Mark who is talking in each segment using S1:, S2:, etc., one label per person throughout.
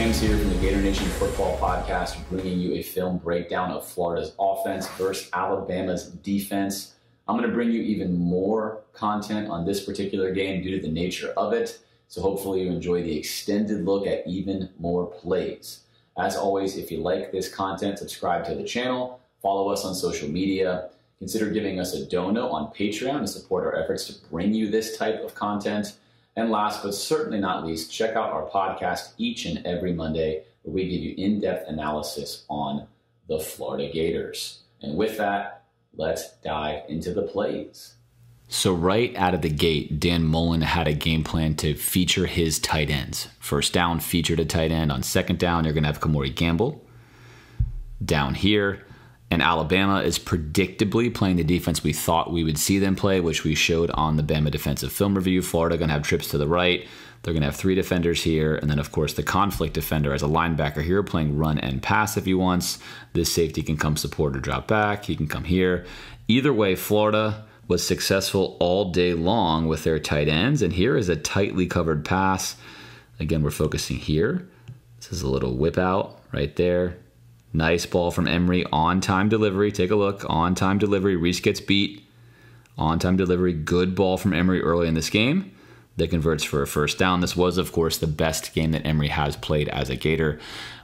S1: James here from the Gator Nation Football Podcast, bringing you a film breakdown of Florida's offense versus Alabama's defense. I'm going to bring you even more content on this particular game due to the nature of it. So hopefully you enjoy the extended look at even more plays. As always, if you like this content, subscribe to the channel, follow us on social media, consider giving us a dono on Patreon to support our efforts to bring you this type of content. And last but certainly not least, check out our podcast each and every Monday where we give you in depth analysis on the Florida Gators. And with that, let's dive into the plays. So, right out of the gate, Dan Mullen had a game plan to feature his tight ends. First down, featured a tight end. On second down, you're going to have Kemore Gamble. Down here, and Alabama is predictably playing the defense we thought we would see them play, which we showed on the Bama defensive film review. Florida going to have trips to the right. They're going to have three defenders here, and then of course the conflict defender as a linebacker here, playing run and pass if he wants. This safety can come support or drop back. He can come here. Either way, Florida was successful all day long with their tight ends, and here is a tightly covered pass. Again, we're focusing here. This is a little whip out right there. Nice ball from Emory. On time delivery. Take a look. On time delivery. Reese gets beat. On time delivery. Good ball from Emory early in this game that converts for a first down. This was, of course, the best game that Emory has played as a Gator.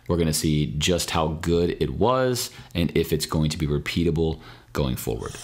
S1: We're going to see just how good it was and if it's going to be repeatable going forward.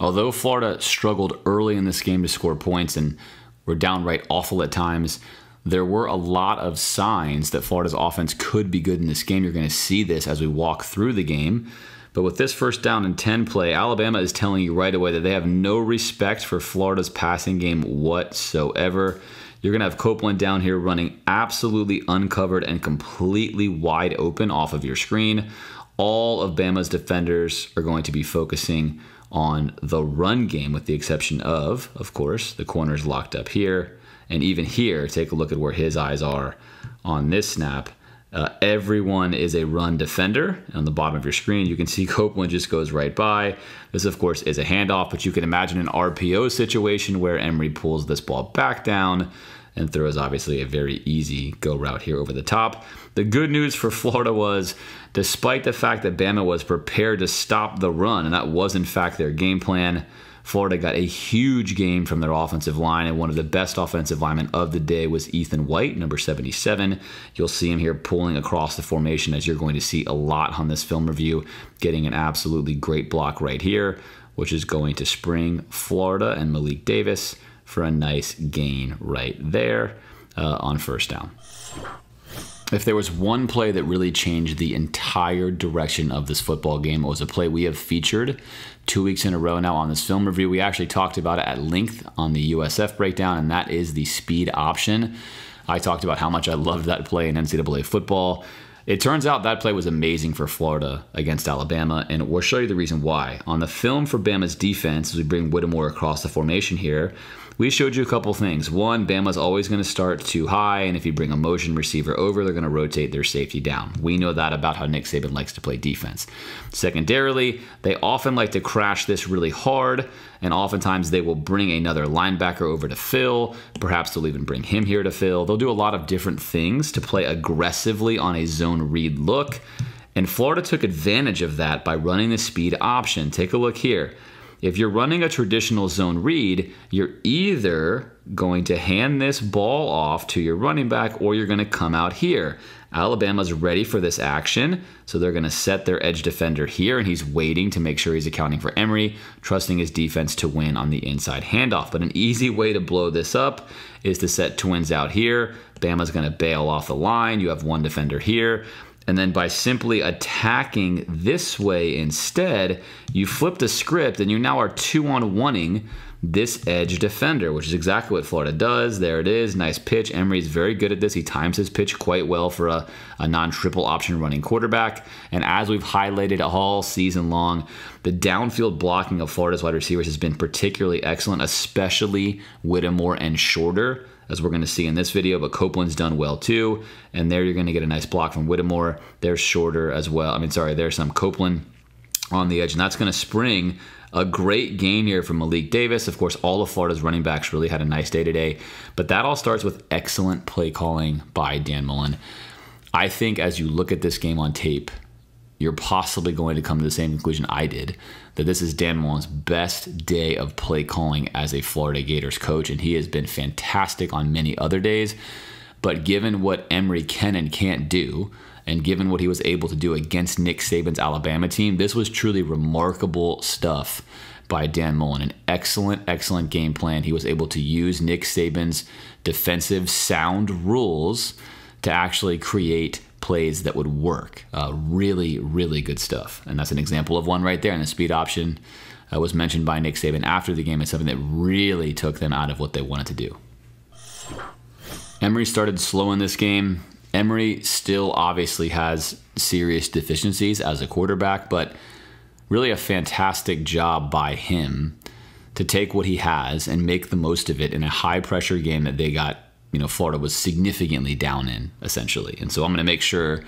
S1: Although Florida struggled early in this game to score points and were downright awful at times, there were a lot of signs that Florida's offense could be good in this game. You're going to see this as we walk through the game. But with this first down and 10 play, Alabama is telling you right away that they have no respect for Florida's passing game whatsoever. You're going to have Copeland down here running absolutely uncovered and completely wide open off of your screen. All of Bama's defenders are going to be focusing on the run game, with the exception of, of course, the corners locked up here. And even here, take a look at where his eyes are on this snap. Uh, everyone is a run defender. On the bottom of your screen, you can see Copeland just goes right by. This, of course, is a handoff, but you can imagine an RPO situation where Emory pulls this ball back down and throws obviously a very easy go route here over the top. The good news for Florida was, despite the fact that Bama was prepared to stop the run, and that was in fact their game plan, Florida got a huge game from their offensive line, and one of the best offensive linemen of the day was Ethan White, number 77. You'll see him here pulling across the formation, as you're going to see a lot on this film review, getting an absolutely great block right here, which is going to spring Florida and Malik Davis for a nice gain right there uh, on first down if there was one play that really changed the entire direction of this football game, it was a play we have featured two weeks in a row now on this film review. We actually talked about it at length on the USF breakdown, and that is the speed option. I talked about how much I loved that play in NCAA football. It turns out that play was amazing for Florida against Alabama, and we'll show you the reason why. On the film for Bama's defense, as we bring Whittemore across the formation here, we showed you a couple things. One, Bama's always going to start too high, and if you bring a motion receiver over, they're going to rotate their safety down. We know that about how Nick Saban likes to play defense. Secondarily, they often like to crash this really hard, and oftentimes they will bring another linebacker over to fill. Perhaps they'll even bring him here to fill. They'll do a lot of different things to play aggressively on a zone read look. And Florida took advantage of that by running the speed option. Take a look here. If you're running a traditional zone read, you're either going to hand this ball off to your running back or you're going to come out here. Alabama's ready for this action, so they're going to set their edge defender here, and he's waiting to make sure he's accounting for Emory, trusting his defense to win on the inside handoff. But an easy way to blow this up is to set twins out here. Bama's going to bail off the line. You have one defender here. And then by simply attacking this way instead, you flip the script and you now are two on oneing this edge defender, which is exactly what Florida does. There it is. Nice pitch. Emory's very good at this. He times his pitch quite well for a, a non triple option running quarterback. And as we've highlighted all season long, the downfield blocking of Florida's wide receivers has been particularly excellent, especially Whittemore and Shorter as we're going to see in this video, but Copeland's done well too. And there you're going to get a nice block from Whittemore. They're Shorter as well. I mean, sorry, there's some Copeland on the edge, and that's going to spring A great gain here from Malik Davis. Of course, all of Florida's running backs really had a nice day today, but that all starts with excellent play calling by Dan Mullen. I think as you look at this game on tape, you're possibly going to come to the same conclusion I did that this is Dan Mullen's best day of play calling as a Florida Gators coach, and he has been fantastic on many other days. But given what Emory can and can't do, and given what he was able to do against Nick Saban's Alabama team, this was truly remarkable stuff by Dan Mullen. An excellent, excellent game plan. He was able to use Nick Saban's defensive sound rules to actually create plays that would work. Uh, really, really good stuff. And that's an example of one right there. And the speed option uh, was mentioned by Nick Saban after the game as something that really took them out of what they wanted to do. Emory started slow in this game. Emory still obviously has serious deficiencies as a quarterback, but really a fantastic job by him to take what he has and make the most of it in a high pressure game that they got you know, Florida was significantly down in, essentially. And so I'm going to make sure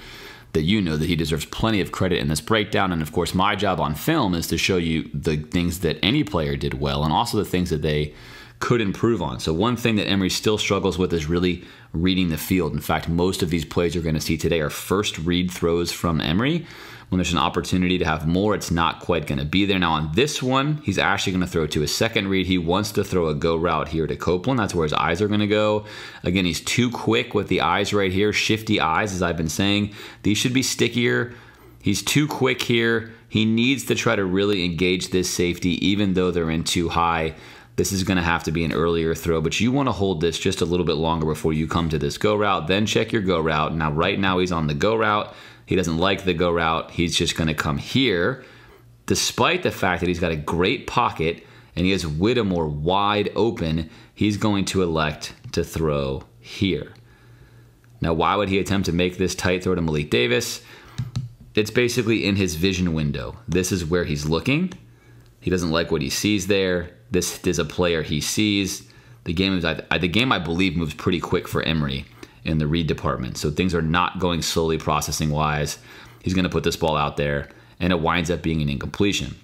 S1: that you know that he deserves plenty of credit in this breakdown. And of course, my job on film is to show you the things that any player did well and also the things that they could improve on. So, one thing that Emory still struggles with is really reading the field. In fact, most of these plays you're going to see today are first read throws from Emory when there's an opportunity to have more, it's not quite going to be there. Now, on this one, he's actually going to throw to a second read. He wants to throw a go route here to Copeland. That's where his eyes are going to go. Again, he's too quick with the eyes right here. Shifty eyes, as I've been saying. These should be stickier. He's too quick here. He needs to try to really engage this safety, even though they're in too high. This is going to have to be an earlier throw, but you want to hold this just a little bit longer before you come to this go route. Then check your go route. Now, right now, he's on the go route. He doesn't like the go route. He's just going to come here, despite the fact that he's got a great pocket and he has Whittemore wide open. He's going to elect to throw here. Now, why would he attempt to make this tight throw to Malik Davis? It's basically in his vision window. This is where he's looking. He doesn't like what he sees there. This is a player he sees. The game is I, the game I believe moves pretty quick for Emory in the read department. So things are not going slowly processing wise. He's going to put this ball out there, and it winds up being an incompletion.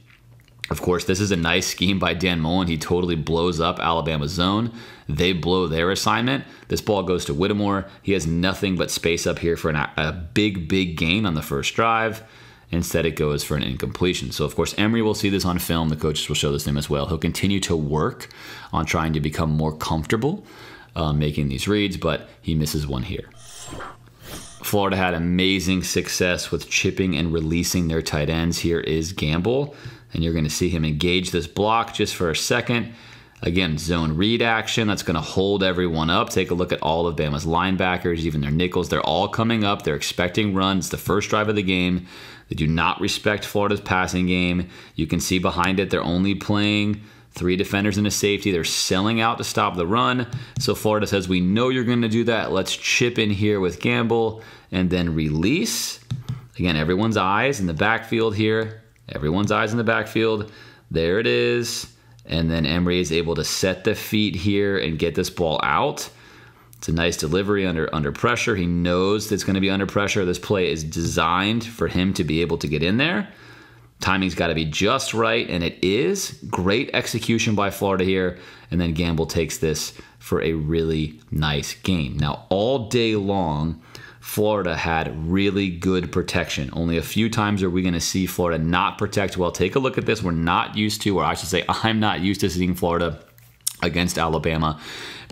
S1: Of course, this is a nice scheme by Dan Mullen. He totally blows up Alabama's zone. They blow their assignment. This ball goes to Whittemore. He has nothing but space up here for an, a big, big gain on the first drive. Instead, it goes for an incompletion. So, of course, Emory will see this on film. The coaches will show this to him as well. He'll continue to work on trying to become more comfortable uh, making these reads, but he misses one here. Florida had amazing success with chipping and releasing their tight ends. Here is Gamble, and you're going to see him engage this block just for a second. Again, zone read action. That's going to hold everyone up. Take a look at all of Bama's linebackers, even their nickels. They're all coming up. They're expecting runs. the first drive of the game. They do not respect Florida's passing game. You can see behind it, they're only playing Three defenders and a safety. They're selling out to stop the run. So Florida says, We know you're going to do that. Let's chip in here with Gamble and then release. Again, everyone's eyes in the backfield here. Everyone's eyes in the backfield. There it is. And then Emory is able to set the feet here and get this ball out. It's a nice delivery under under pressure. He knows it's going to be under pressure. This play is designed for him to be able to get in there. Timing's got to be just right, and it is. Great execution by Florida here. And then Gamble takes this for a really nice game. Now, all day long, Florida had really good protection. Only a few times are we going to see Florida not protect well. Take a look at this. We're not used to, or I should say, I'm not used to seeing Florida against Alabama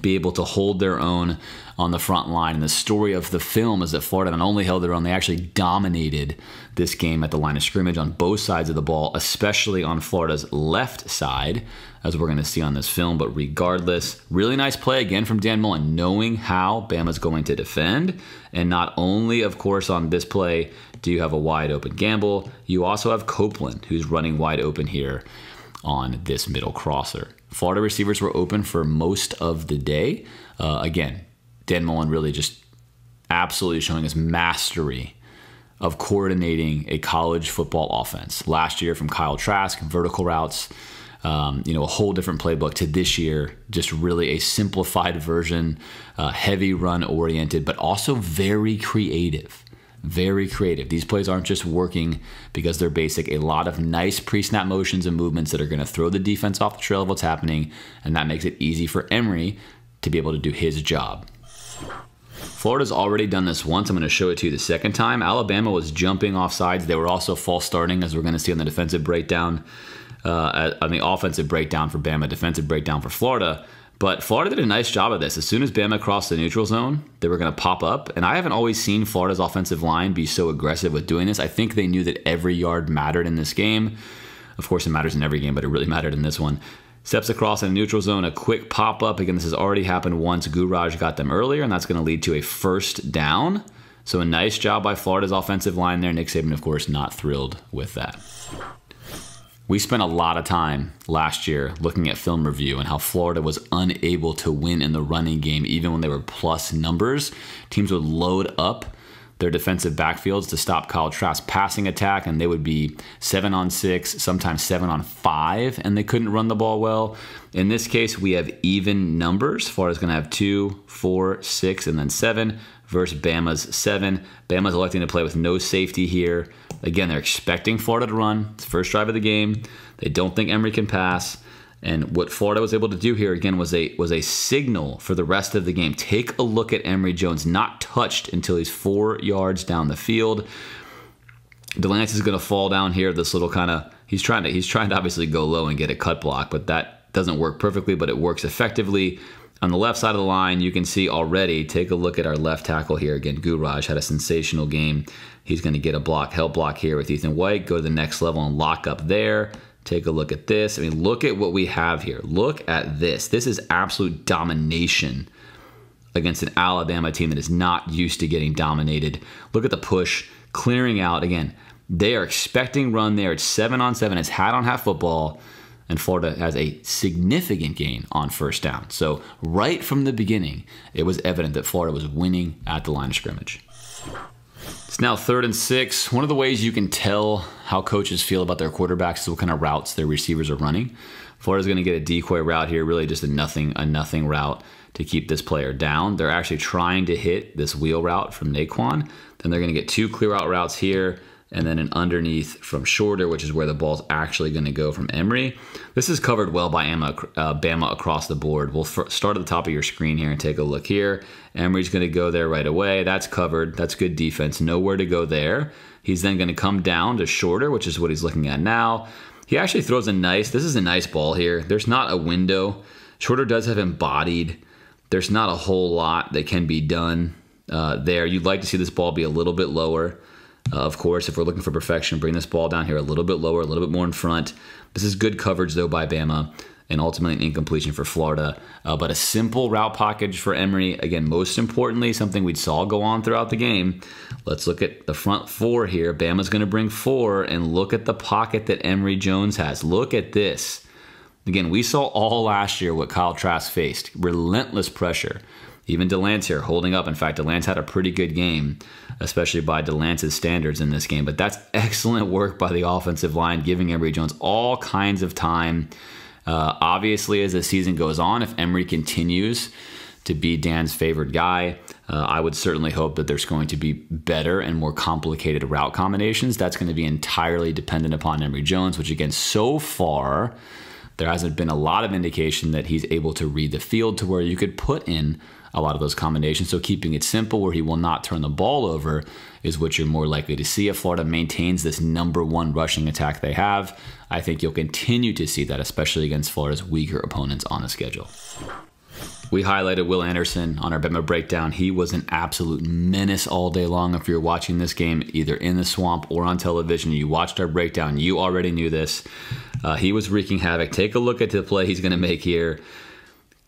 S1: be able to hold their own on the front line. And the story of the film is that Florida not only held their own, they actually dominated this game at the line of scrimmage on both sides of the ball, especially on Florida's left side, as we're going to see on this film. But regardless, really nice play again from Dan Mullen, knowing how Bama's going to defend. And not only, of course, on this play do you have a wide open Gamble, you also have Copeland, who's running wide open here on this middle crosser. Florida receivers were open for most of the day. Uh, again, Dan Mullen really just absolutely showing his mastery of coordinating a college football offense. Last year from Kyle Trask, vertical routes, um, you know, a whole different playbook to this year, just really a simplified version, uh, heavy run oriented, but also very creative Very creative. These plays aren't just working because they're basic. A lot of nice pre snap motions and movements that are going to throw the defense off the trail of what's happening, and that makes it easy for Emory to be able to do his job. Florida's already done this once. I'm going to show it to you the second time. Alabama was jumping off sides. They were also false starting, as we're going to see on the defensive breakdown, uh, on the offensive breakdown for Bama, defensive breakdown for Florida. But Florida did a nice job of this. As soon as Bama crossed the neutral zone, they were going to pop up. And I haven't always seen Florida's offensive line be so aggressive with doing this. I think they knew that every yard mattered in this game. Of course, it matters in every game, but it really mattered in this one. Steps across in neutral zone, a quick pop up. Again, this has already happened once. Gouraige got them earlier, and that's going to lead to a first down. So a nice job by Florida's offensive line there. Nick Saban, of course, not thrilled with that. We spent a lot of time last year looking at film review and how Florida was unable to win in the running game, even when they were plus numbers. Teams would load up their defensive backfields to stop Kyle Trask's passing attack, and they would be seven on six, sometimes seven on five, and they couldn't run the ball well. In this case, we have even numbers. Florida's going to have two, four, six, and then seven versus Bama's seven. Bama's electing to play with no safety here. Again, they're expecting Florida to run. It's first drive of the game. They don't think Emory can pass. And what Florida was able to do here again was a was a signal for the rest of the game. Take a look at Emory Jones, not touched until he's four yards down the field. Delance is going to fall down here. This little kind of he's trying to he's trying to obviously go low and get a cut block, but that doesn't work perfectly, but it works effectively. On the left side of the line, you can see already, take a look at our left tackle here. Again, Gouraige had a sensational game. He's going to get a block, help block here with Ethan White, go to the next level and lock up there. Take a look at this. I mean, look at what we have here. Look at this. This is absolute domination against an Alabama team that is not used to getting dominated. Look at the push, clearing out. Again, they are expecting run there. It's seven on seven. It's hat on hat football and Florida has a significant gain on first down. So, right from the beginning, it was evident that Florida was winning at the line of scrimmage. It's now third and six. One of the ways you can tell how coaches feel about their quarterbacks is what kind of routes their receivers are running. Florida's going to get a decoy route here, really just a nothing a nothing route to keep this player down. They're actually trying to hit this wheel route from Nay'Quan. Then they're going to get two clear out routes here and then an underneath from Shorter, which is where the ball's actually going to go from Emory. This is covered well by Bama, uh, Bama across the board. We'll start at the top of your screen here and take a look here. Emory's going to go there right away. That's covered. That's good defense. Nowhere to go there. He's then going to come down to Shorter, which is what he's looking at now. He actually throws a nice, this is a nice ball here. There's not a window. Shorter does have embodied. There's not a whole lot that can be done uh, there. You'd like to see this ball be a little bit lower. Uh, of course, if we're looking for perfection, bring this ball down here a little bit lower, a little bit more in front. This is good coverage, though, by Bama, and ultimately an incompletion for Florida. Uh, but a simple route package for Emory. Again, most importantly, something we saw go on throughout the game. Let's look at the front four here. Bama's going to bring four, and look at the pocket that Emory Jones has. Look at this. Again, we saw all last year what Kyle Trask faced relentless pressure. Even Delance here holding up. In fact, Delance had a pretty good game, especially by Delance's standards in this game. But that's excellent work by the offensive line, giving Emory Jones all kinds of time. Uh, obviously, as the season goes on, if Emory continues to be Dan's favorite guy, uh, I would certainly hope that there's going to be better and more complicated route combinations. That's going to be entirely dependent upon Emory Jones, which, again, so far, there hasn't been a lot of indication that he's able to read the field to where you could put in a lot of those combinations. So keeping it simple where he will not turn the ball over is what you're more likely to see if Florida maintains this number one rushing attack they have. I think you'll continue to see that, especially against Florida's weaker opponents on the schedule. We highlighted Will Anderson on our Bama breakdown. He was an absolute menace all day long. If you're watching this game either in the swamp or on television, you watched our breakdown, you already knew this. Uh, he was wreaking havoc. Take a look at the play he's going to make here.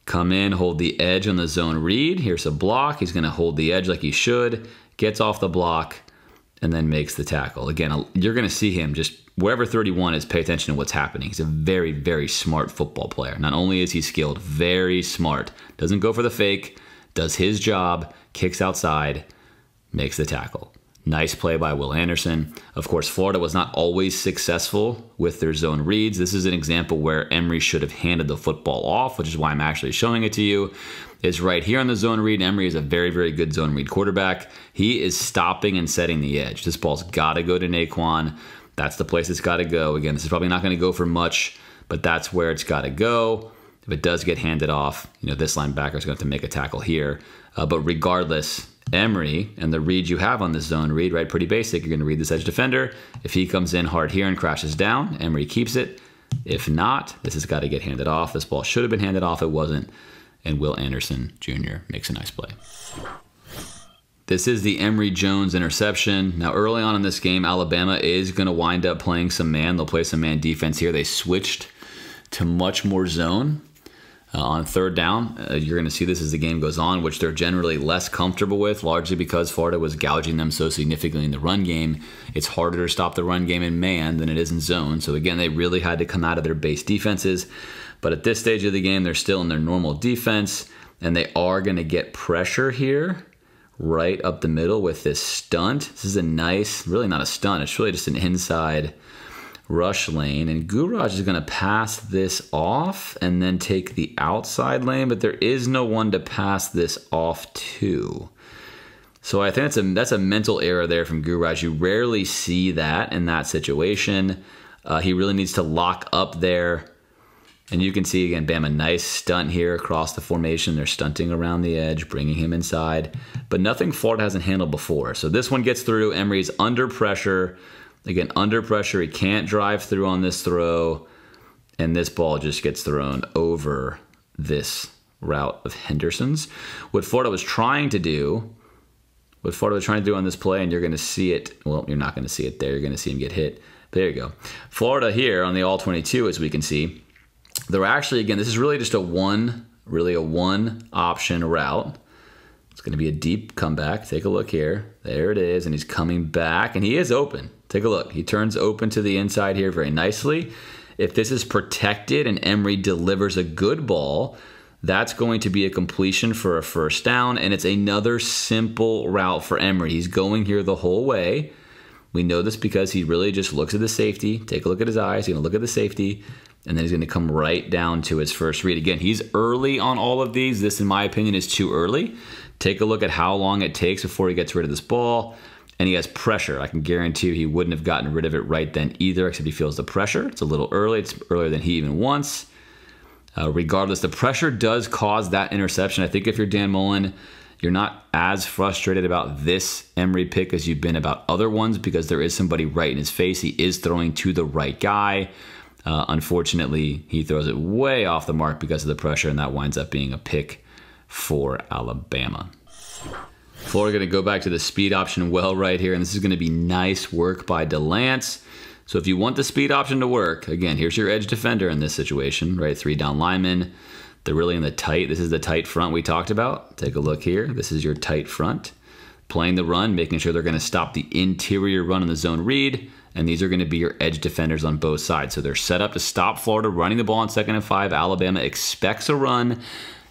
S1: Come in, hold the edge on the zone read. Here's a block. He's going to hold the edge like he should, gets off the block, and then makes the tackle. Again, you're going to see him just wherever 31 is, pay attention to what's happening. He's a very, very smart football player. Not only is he skilled, very smart. Doesn't go for the fake, does his job, kicks outside, makes the tackle. Nice play by Will Anderson. Of course, Florida was not always successful with their zone reads. This is an example where Emory should have handed the football off, which is why I'm actually showing it to you. Is right here on the zone read. Emory is a very, very good zone read quarterback. He is stopping and setting the edge. This ball's got to go to Nay'Quan. That's the place it's got to go. Again, this is probably not going to go for much, but that's where it's got to go. If it does get handed off, you know, this linebacker is going to have to make a tackle here. Uh, but regardless, Emory and the read you have on this zone read, right? Pretty basic. You're going to read this edge defender. If he comes in hard here and crashes down, Emory keeps it. If not, this has got to get handed off. This ball should have been handed off. It wasn't. And Will Anderson Jr. makes a nice play. This is the Emory Jones interception. Now, early on in this game, Alabama is going to wind up playing some man. They'll play some man defense here. They switched to much more zone. Uh, on third down, uh, you're going to see this as the game goes on, which they're generally less comfortable with, largely because Florida was gouging them so significantly in the run game. It's harder to stop the run game in man than it is in zone. So, again, they really had to come out of their base defenses. But at this stage of the game, they're still in their normal defense, and they are going to get pressure here right up the middle with this stunt. This is a nice, really not a stunt, it's really just an inside rush lane. And Gouraige is going to pass this off and then take the outside lane, but there is no one to pass this off to. So I think that's a that's a mental error there from Gouraige. You rarely see that in that situation. Uh, he really needs to lock up there. And you can see again, Bam, a nice stunt here across the formation. They're stunting around the edge, bringing him inside, but nothing Florida hasn't handled before. So this one gets through. Emory's under pressure. Again, under pressure, he can't drive through on this throw, and this ball just gets thrown over this route of Henderson's. What Florida was trying to do, what Florida was trying to do on this play, and you're going to see it. Well, you're not going to see it there. You're going to see him get hit. There you go. Florida here on the all 22, as we can see, they're actually again. This is really just a one, really a one option route. It's going to be a deep comeback. Take a look here. There it is, and he's coming back, and he is open. Take a look. He turns open to the inside here very nicely. If this is protected and Emory delivers a good ball, that's going to be a completion for a first down, and it's another simple route for Emory. He's going here the whole way. We know this because he really just looks at the safety. Take a look at his eyes. He's going to look at the safety, and then he's going to come right down to his first read. Again, he's early on all of these. This, in my opinion, is too early. Take a look at how long it takes before he gets rid of this ball and he has pressure. I can guarantee you he wouldn't have gotten rid of it right then either, except he feels the pressure. It's a little early. It's earlier than he even wants. Uh, regardless, the pressure does cause that interception. I think if you're Dan Mullen, you're not as frustrated about this Emory pick as you've been about other ones because there is somebody right in his face. He is throwing to the right guy. Uh, unfortunately, he throws it way off the mark because of the pressure, and that winds up being a pick for Alabama. Florida going to go back to the speed option well right here, and this is going to be nice work by Delance. So if you want the speed option to work, again, here's your edge defender in this situation, right? Three down linemen. They're really in the tight. This is the tight front we talked about. Take a look here. This is your tight front. Playing the run, making sure they're going to stop the interior run in the zone read. And these are going to be your edge defenders on both sides. So they're set up to stop Florida running the ball on second and five. Alabama expects a run.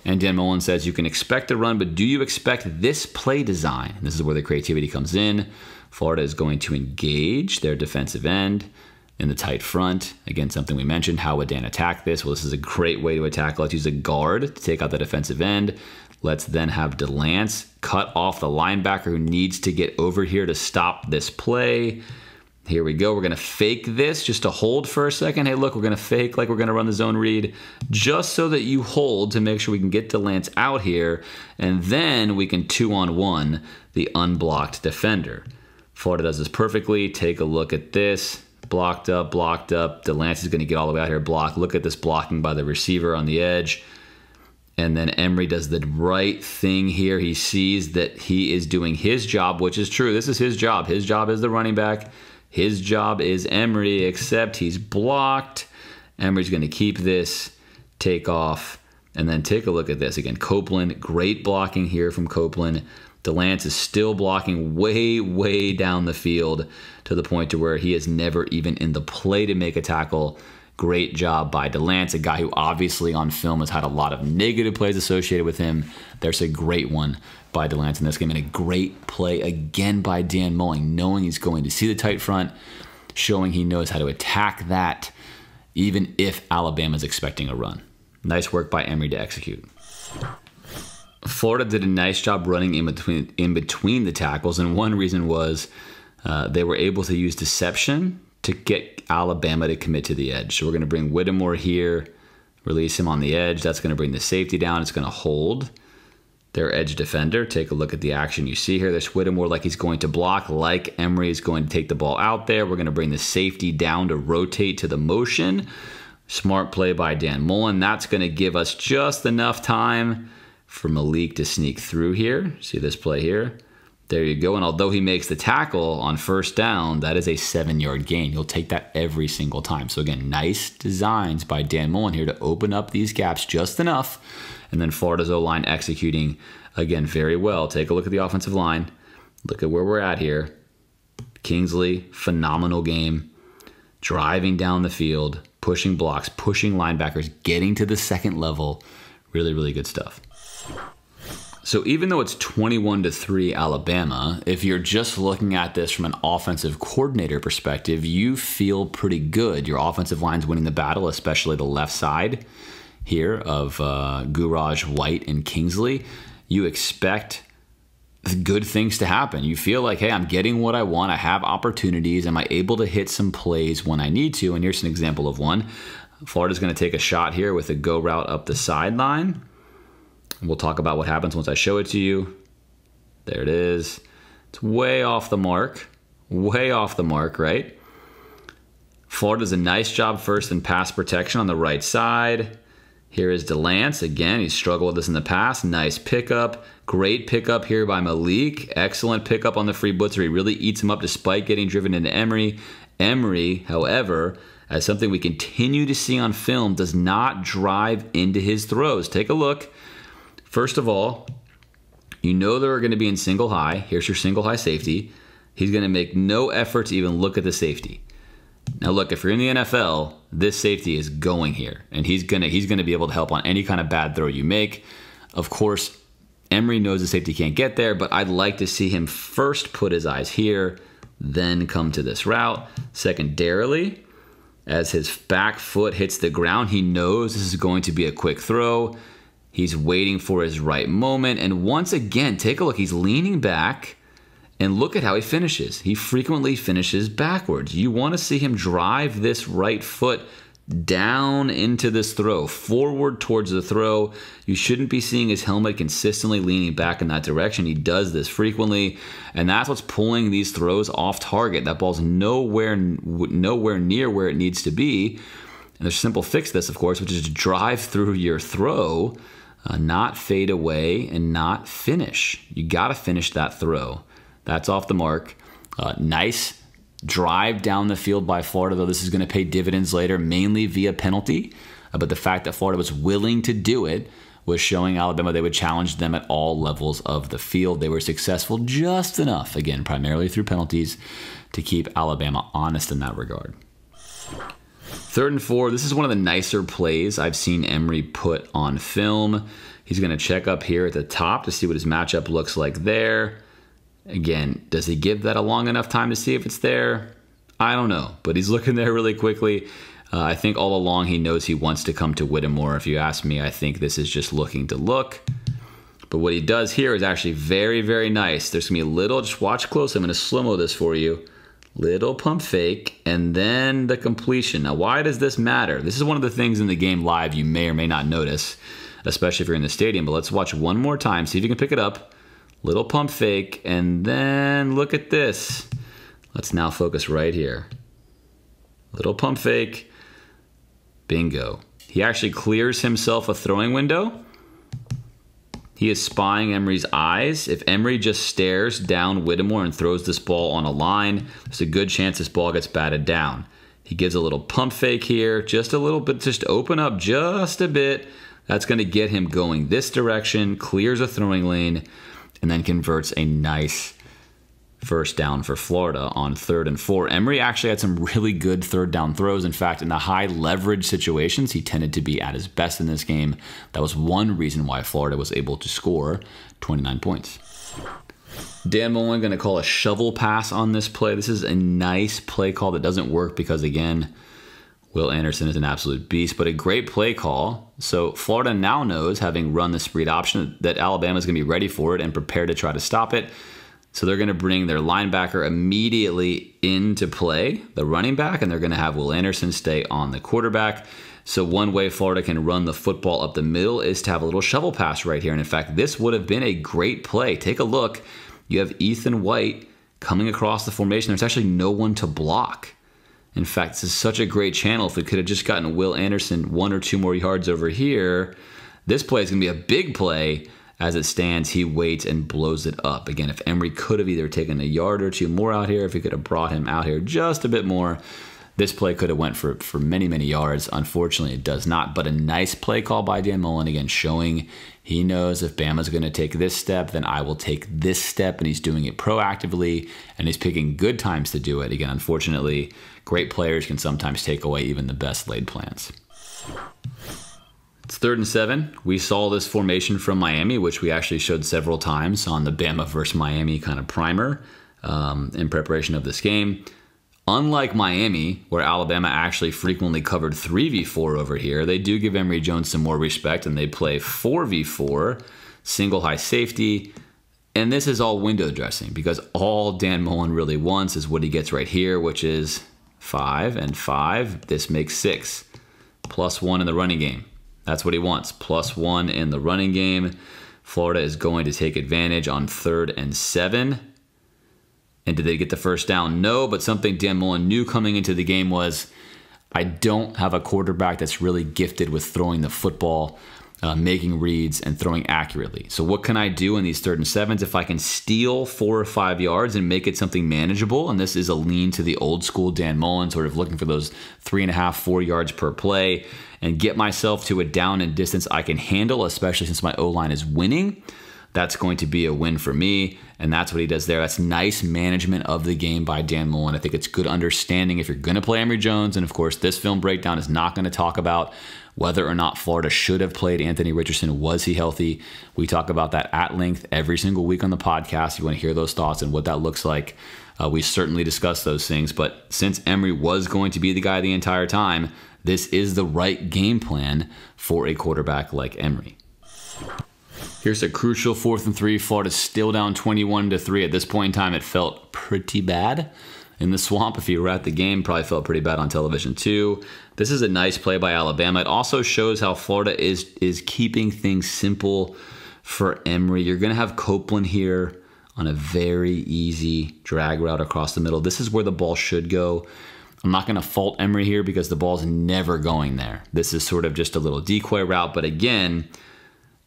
S1: And Dan Mullen says you can expect a run, but do you expect this play design? This is where the creativity comes in. Florida is going to engage their defensive end in the tight front. Again, something we mentioned. How would Dan attack this? Well, this is a great way to attack. Let's use a guard to take out the defensive end. Let's then have Delance cut off the linebacker who needs to get over here to stop this play. Here we go. We're going to fake this just to hold for a second. Hey, look, we're going to fake like we're going to run the zone read just so that you hold to make sure we can get Delance out here. And then we can two on one the unblocked defender. Florida does this perfectly. Take a look at this. Blocked up, blocked up. Delance is going to get all the way out here, block. Look at this blocking by the receiver on the edge. And then Emory does the right thing here. He sees that he is doing his job, which is true. This is his job. His job is the running back. His job is Emory, except he's blocked. Emory's going to keep this, take off, and then take a look at this. Again, Copeland, great blocking here from Copeland. Delance is still blocking way, way down the field to the point to where he is never even in the play to make a tackle. Great job by Delance, a guy who obviously on film has had a lot of negative plays associated with him. There's a great one by Delance in this game, and a great play again by Dan Mullen, knowing he's going to see the tight front, showing he knows how to attack that, even if Alabama's expecting a run. Nice work by Emory to execute. Florida did a nice job running in between in between the tackles, and one reason was uh, they were able to use deception to get Alabama to commit to the edge. So we're going to bring Whittemore here, release him on the edge. That's going to bring the safety down. It's going to hold their edge defender. Take a look at the action you see here. There's Whittemore like he's going to block, like Emory is going to take the ball out there. We're going to bring the safety down to rotate to the motion. Smart play by Dan Mullen. That's going to give us just enough time for Malik to sneak through here. See this play here? There you go. And although he makes the tackle on first down, that is a seven yard gain. You'll take that every single time. So, again, nice designs by Dan Mullen here to open up these gaps just enough. And then Florida's O line executing again very well. Take a look at the offensive line. Look at where we're at here. Kingsley, phenomenal game. Driving down the field, pushing blocks, pushing linebackers, getting to the second level. Really, really good stuff. So even though it's 21 to 3 Alabama, if you're just looking at this from an offensive coordinator perspective, you feel pretty good. Your offensive line's winning the battle, especially the left side here of uh, White, and Kingsley. You expect good things to happen. You feel like, hey, I'm getting what I want. I have opportunities. Am I able to hit some plays when I need to? And here's an example of one. Florida's going to take a shot here with a go route up the sideline. We'll talk about what happens once I show it to you. There it is. It's way off the mark. Way off the mark, right? Florida does a nice job first in pass protection on the right side. Here is Delance. Again, he's struggled with this in the past. Nice pickup. Great pickup here by Malik. Excellent pickup on the free blitzer. He really eats him up despite getting driven into Emory. Emory, however, as something we continue to see on film, does not drive into his throws. Take a look. First of all, you know they're going to be in single high. Here's your single high safety. He's going to make no effort to even look at the safety. Now look, if you're in the NFL, this safety is going here, and he's gonna he's gonna be able to help on any kind of bad throw you make. Of course, Emory knows the safety can't get there, but I'd like to see him first put his eyes here, then come to this route. Secondarily, as his back foot hits the ground, he knows this is going to be a quick throw. He's waiting for his right moment. And once again, take a look. He's leaning back and look at how he finishes. He frequently finishes backwards. You want to see him drive this right foot down into this throw, forward towards the throw. You shouldn't be seeing his helmet consistently leaning back in that direction. He does this frequently, and that's what's pulling these throws off target. That ball's nowhere nowhere near where it needs to be. And there's a simple fix to this, of course, which is to drive through your throw uh, not fade away and not finish. You got to finish that throw. That's off the mark. Uh, nice drive down the field by Florida, though this is going to pay dividends later, mainly via penalty. Uh, but the fact that Florida was willing to do it was showing Alabama they would challenge them at all levels of the field. They were successful just enough, again, primarily through penalties, to keep Alabama honest in that regard. Third and four, this is one of the nicer plays I've seen Emory put on film. He's going to check up here at the top to see what his matchup looks like there. Again, does he give that a long enough time to see if it's there? I don't know, but he's looking there really quickly. Uh, I think all along he knows he wants to come to Whittemore. If you ask me, I think this is just looking to look. But what he does here is actually very, very nice. There's going to be a little, just watch close. I'm going to slow mo this for you little pump fake, and then the completion. Now, why does this matter? This is one of the things in the game live you may or may not notice, especially if you're in the stadium. But let's watch one more time, see if you can pick it up. Little pump fake, and then look at this. Let's now focus right here. Little pump fake. Bingo. He actually clears himself a throwing window he is spying Emory's eyes. If Emory just stares down Whittemore and throws this ball on a line, there's a good chance this ball gets batted down. He gives a little pump fake here, just a little bit, just open up just a bit. That's going to get him going this direction, clears a throwing lane, and then converts a nice first down for Florida on third and four. Emory actually had some really good third down throws. In fact, in the high leverage situations, he tended to be at his best in this game. That was one reason why Florida was able to score 29 points. Dan Mullen going to call a shovel pass on this play. This is a nice play call that doesn't work because, again, Will Anderson is an absolute beast, but a great play call. So Florida now knows, having run the spread option, that Alabama is going to be ready for it and prepared to try to stop it. So they're going to bring their linebacker immediately into play, the running back, and they're going to have Will Anderson stay on the quarterback. So one way Florida can run the football up the middle is to have a little shovel pass right here. And in fact, this would have been a great play. Take a look. You have Ethan White coming across the formation. There's actually no one to block. In fact, this is such a great channel. If we could have just gotten Will Anderson one or two more yards over here, this play is going to be a big play as it stands, he waits and blows it up. Again, if Emory could have either taken a yard or two more out here, if he could have brought him out here just a bit more, this play could have went for, for many, many yards. Unfortunately, it does not. But a nice play call by Dan Mullen, again, showing he knows if Bama's going to take this step, then I will take this step. And he's doing it proactively, and he's picking good times to do it. Again, unfortunately, great players can sometimes take away even the best laid plans. It's third and seven. We saw this formation from Miami, which we actually showed several times on the Bama versus Miami kind of primer um, in preparation of this game. Unlike Miami, where Alabama actually frequently covered 3v4 over here, they do give Emory Jones some more respect and they play 4v4, single high safety. And this is all window dressing because all Dan Mullen really wants is what he gets right here, which is five and five. This makes six, plus one in the running game. That's what he wants. Plus one in the running game. Florida is going to take advantage on third and seven. And did they get the first down? No, but something Dan Mullen knew coming into the game was I don't have a quarterback that's really gifted with throwing the football uh, making reads, and throwing accurately. So, what can I do in these third and sevens? If I can steal four or five yards and make it something manageable, and this is a lean to the old school Dan Mullen, sort of looking for those three and a half, four yards per play, and get myself to a down and distance I can handle, especially since my O line is winning that's going to be a win for me. And that's what he does there. That's nice management of the game by Dan Mullen. I think it's good understanding if you're going to play Emory Jones. And of course, this film breakdown is not going to talk about whether or not Florida should have played Anthony Richardson. Was he healthy? We talk about that at length every single week on the podcast. If you want to hear those thoughts and what that looks like, uh, we certainly discuss those things. But since Emory was going to be the guy the entire time, this is the right game plan for a quarterback like Emory. Here's a crucial fourth and three. Florida still down 21 to three. At this point in time, it felt pretty bad in the swamp. If you were at the game, probably felt pretty bad on television too. This is a nice play by Alabama. It also shows how Florida is is keeping things simple for Emory. You're going to have Copeland here on a very easy drag route across the middle. This is where the ball should go. I'm not going to fault Emory here because the ball's never going there. This is sort of just a little decoy route, but again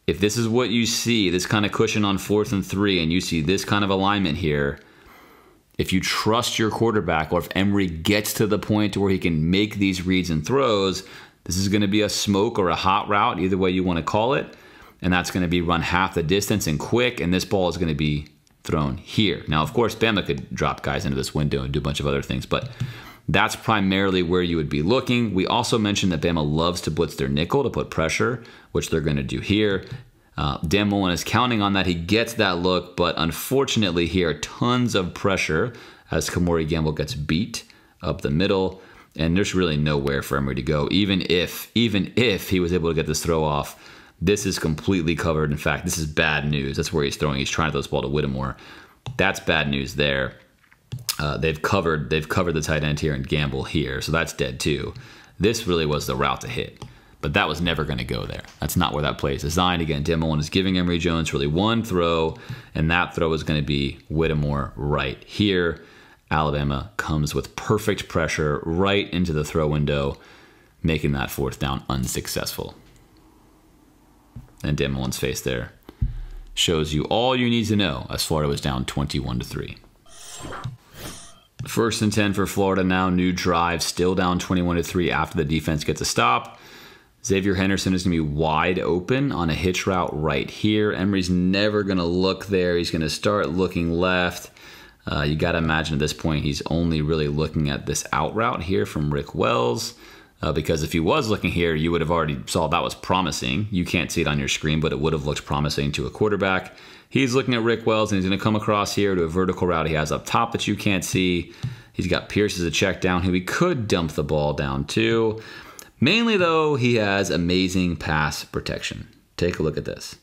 S1: if this is what you see, this kind of cushion on fourth and three, and you see this kind of alignment here, if you trust your quarterback or if Emory gets to the point where he can make these reads and throws, this is going to be a smoke or a hot route, either way you want to call it. And that's going to be run half the distance and quick, and this ball is going to be thrown here. Now, of course, Bama could drop guys into this window and do a bunch of other things, but that's primarily where you would be looking. We also mentioned that Bama loves to blitz their nickel to put pressure, which they're going to do here. Uh, Dan Mullen is counting on that. He gets that look, but unfortunately here, tons of pressure as Kemore Gamble gets beat up the middle, and there's really nowhere for Emory to go. Even if, even if he was able to get this throw off, this is completely covered. In fact, this is bad news. That's where he's throwing. He's trying to throw this ball to Whittemore. That's bad news there. Uh, they've covered they've covered the tight end here and Gamble here, so that's dead too. This really was the route to hit, but that was never going to go there. That's not where that play is designed. Again, Mullen is giving Emory Jones really one throw, and that throw is going to be Whittemore right here. Alabama comes with perfect pressure right into the throw window, making that fourth down unsuccessful. And Dan Mullen's face there shows you all you need to know as Florida was down 21 to 3. First and 10 for Florida now. New drive, still down 21 to 3 after the defense gets a stop. Xavier Henderson is going to be wide open on a hitch route right here. Emory's never going to look there. He's going to start looking left. Uh, you got to imagine at this point he's only really looking at this out route here from Rick Wells. Uh, because if he was looking here, you would have already saw that was promising. You can't see it on your screen, but it would have looked promising to a quarterback. He's looking at Rick Wells, and he's going to come across here to a vertical route he has up top that you can't see. He's got Pierce as a check down, who he could dump the ball down to. Mainly, though, he has amazing pass protection. Take a look at this.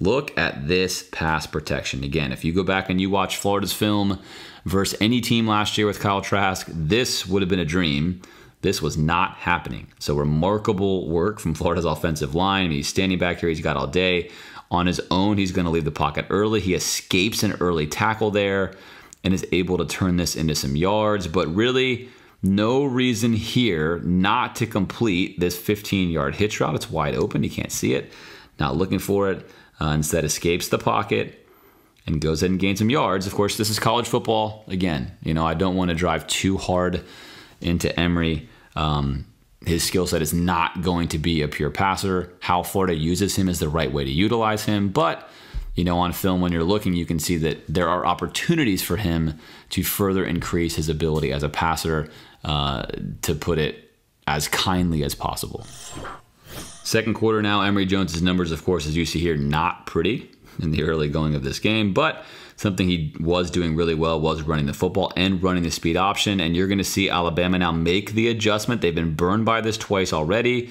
S1: Look at this pass protection. Again, if you go back and you watch Florida's film versus any team last year with Kyle Trask, this would have been a dream. This was not happening. So remarkable work from Florida's offensive line. He's standing back here. He's got all day. On his own, he's going to leave the pocket early. He escapes an early tackle there and is able to turn this into some yards. But really, no reason here not to complete this 15 yard hitch route. It's wide open. You can't see it. Not looking for it. Uh, instead, escapes the pocket and goes ahead and gains some yards. Of course, this is college football. Again, you know, I don't want to drive too hard into Emory. Um, his skill set is not going to be a pure passer. How Florida uses him is the right way to utilize him. But, you know, on film, when you're looking, you can see that there are opportunities for him to further increase his ability as a passer, uh, to put it as kindly as possible. Second quarter now, Emory Jones's numbers, of course, as you see here, not pretty in the early going of this game, but something he was doing really well was running the football and running the speed option. And you're going to see Alabama now make the adjustment. They've been burned by this twice already.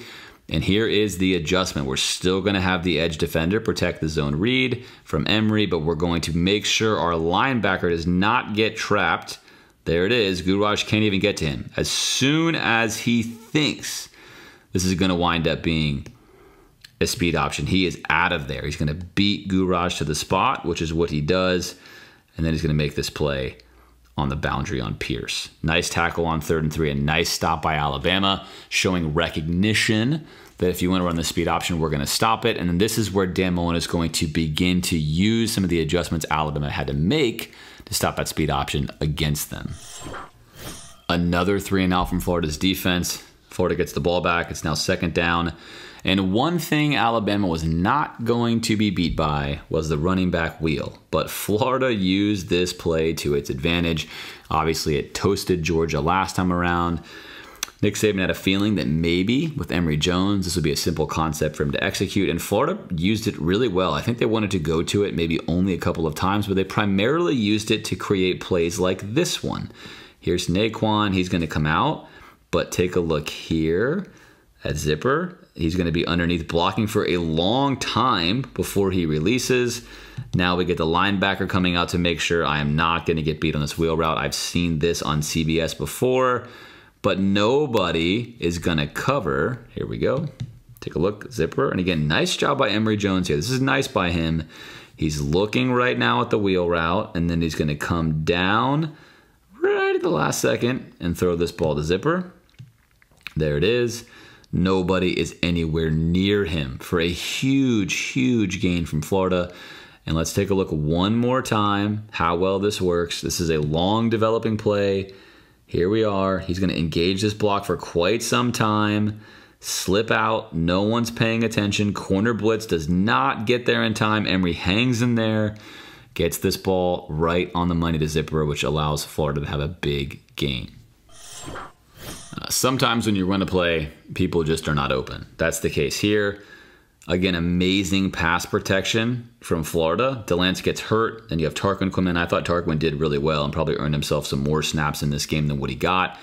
S1: And here is the adjustment. We're still going to have the edge defender protect the zone read from Emory, but we're going to make sure our linebacker does not get trapped. There it is. Gouraige can't even get to him. As soon as he thinks this is going to wind up being a speed option. He is out of there. He's going to beat Gouraige to the spot, which is what he does, and then he's going to make this play on the boundary on Pierce. Nice tackle on third and three, a nice stop by Alabama, showing recognition that if you want to run the speed option, we're going to stop it. And then this is where Dan Mullen is going to begin to use some of the adjustments Alabama had to make to stop that speed option against them. Another three and out from Florida's defense. Florida gets the ball back. It's now second down. And one thing Alabama was not going to be beat by was the running back wheel. But Florida used this play to its advantage. Obviously, it toasted Georgia last time around. Nick Saban had a feeling that maybe with Emory Jones, this would be a simple concept for him to execute, and Florida used it really well. I think they wanted to go to it maybe only a couple of times, but they primarily used it to create plays like this one. Here's Nay'Quan, he's going to come out, but take a look here at Zipper. He's going to be underneath blocking for a long time before he releases. Now we get the linebacker coming out to make sure I am not going to get beat on this wheel route. I've seen this on CBS before, but nobody is going to cover. Here we go. Take a look, zipper. And again, nice job by Emory Jones here. This is nice by him. He's looking right now at the wheel route, and then he's going to come down right at the last second and throw this ball to zipper. There it is. Nobody is anywhere near him for a huge, huge gain from Florida. And let's take a look one more time how well this works. This is a long developing play. Here we are. He's going to engage this block for quite some time. Slip out. No one's paying attention. Corner blitz does not get there in time. Emory hangs in there, gets this ball right on the money to Zipper, which allows Florida to have a big gain. Sometimes when you run a play, people just are not open. That's the case here. Again, amazing pass protection from Florida. Delance gets hurt, and you have Tarquin come in. I thought Tarquin did really well and probably earned himself some more snaps in this game than what he got.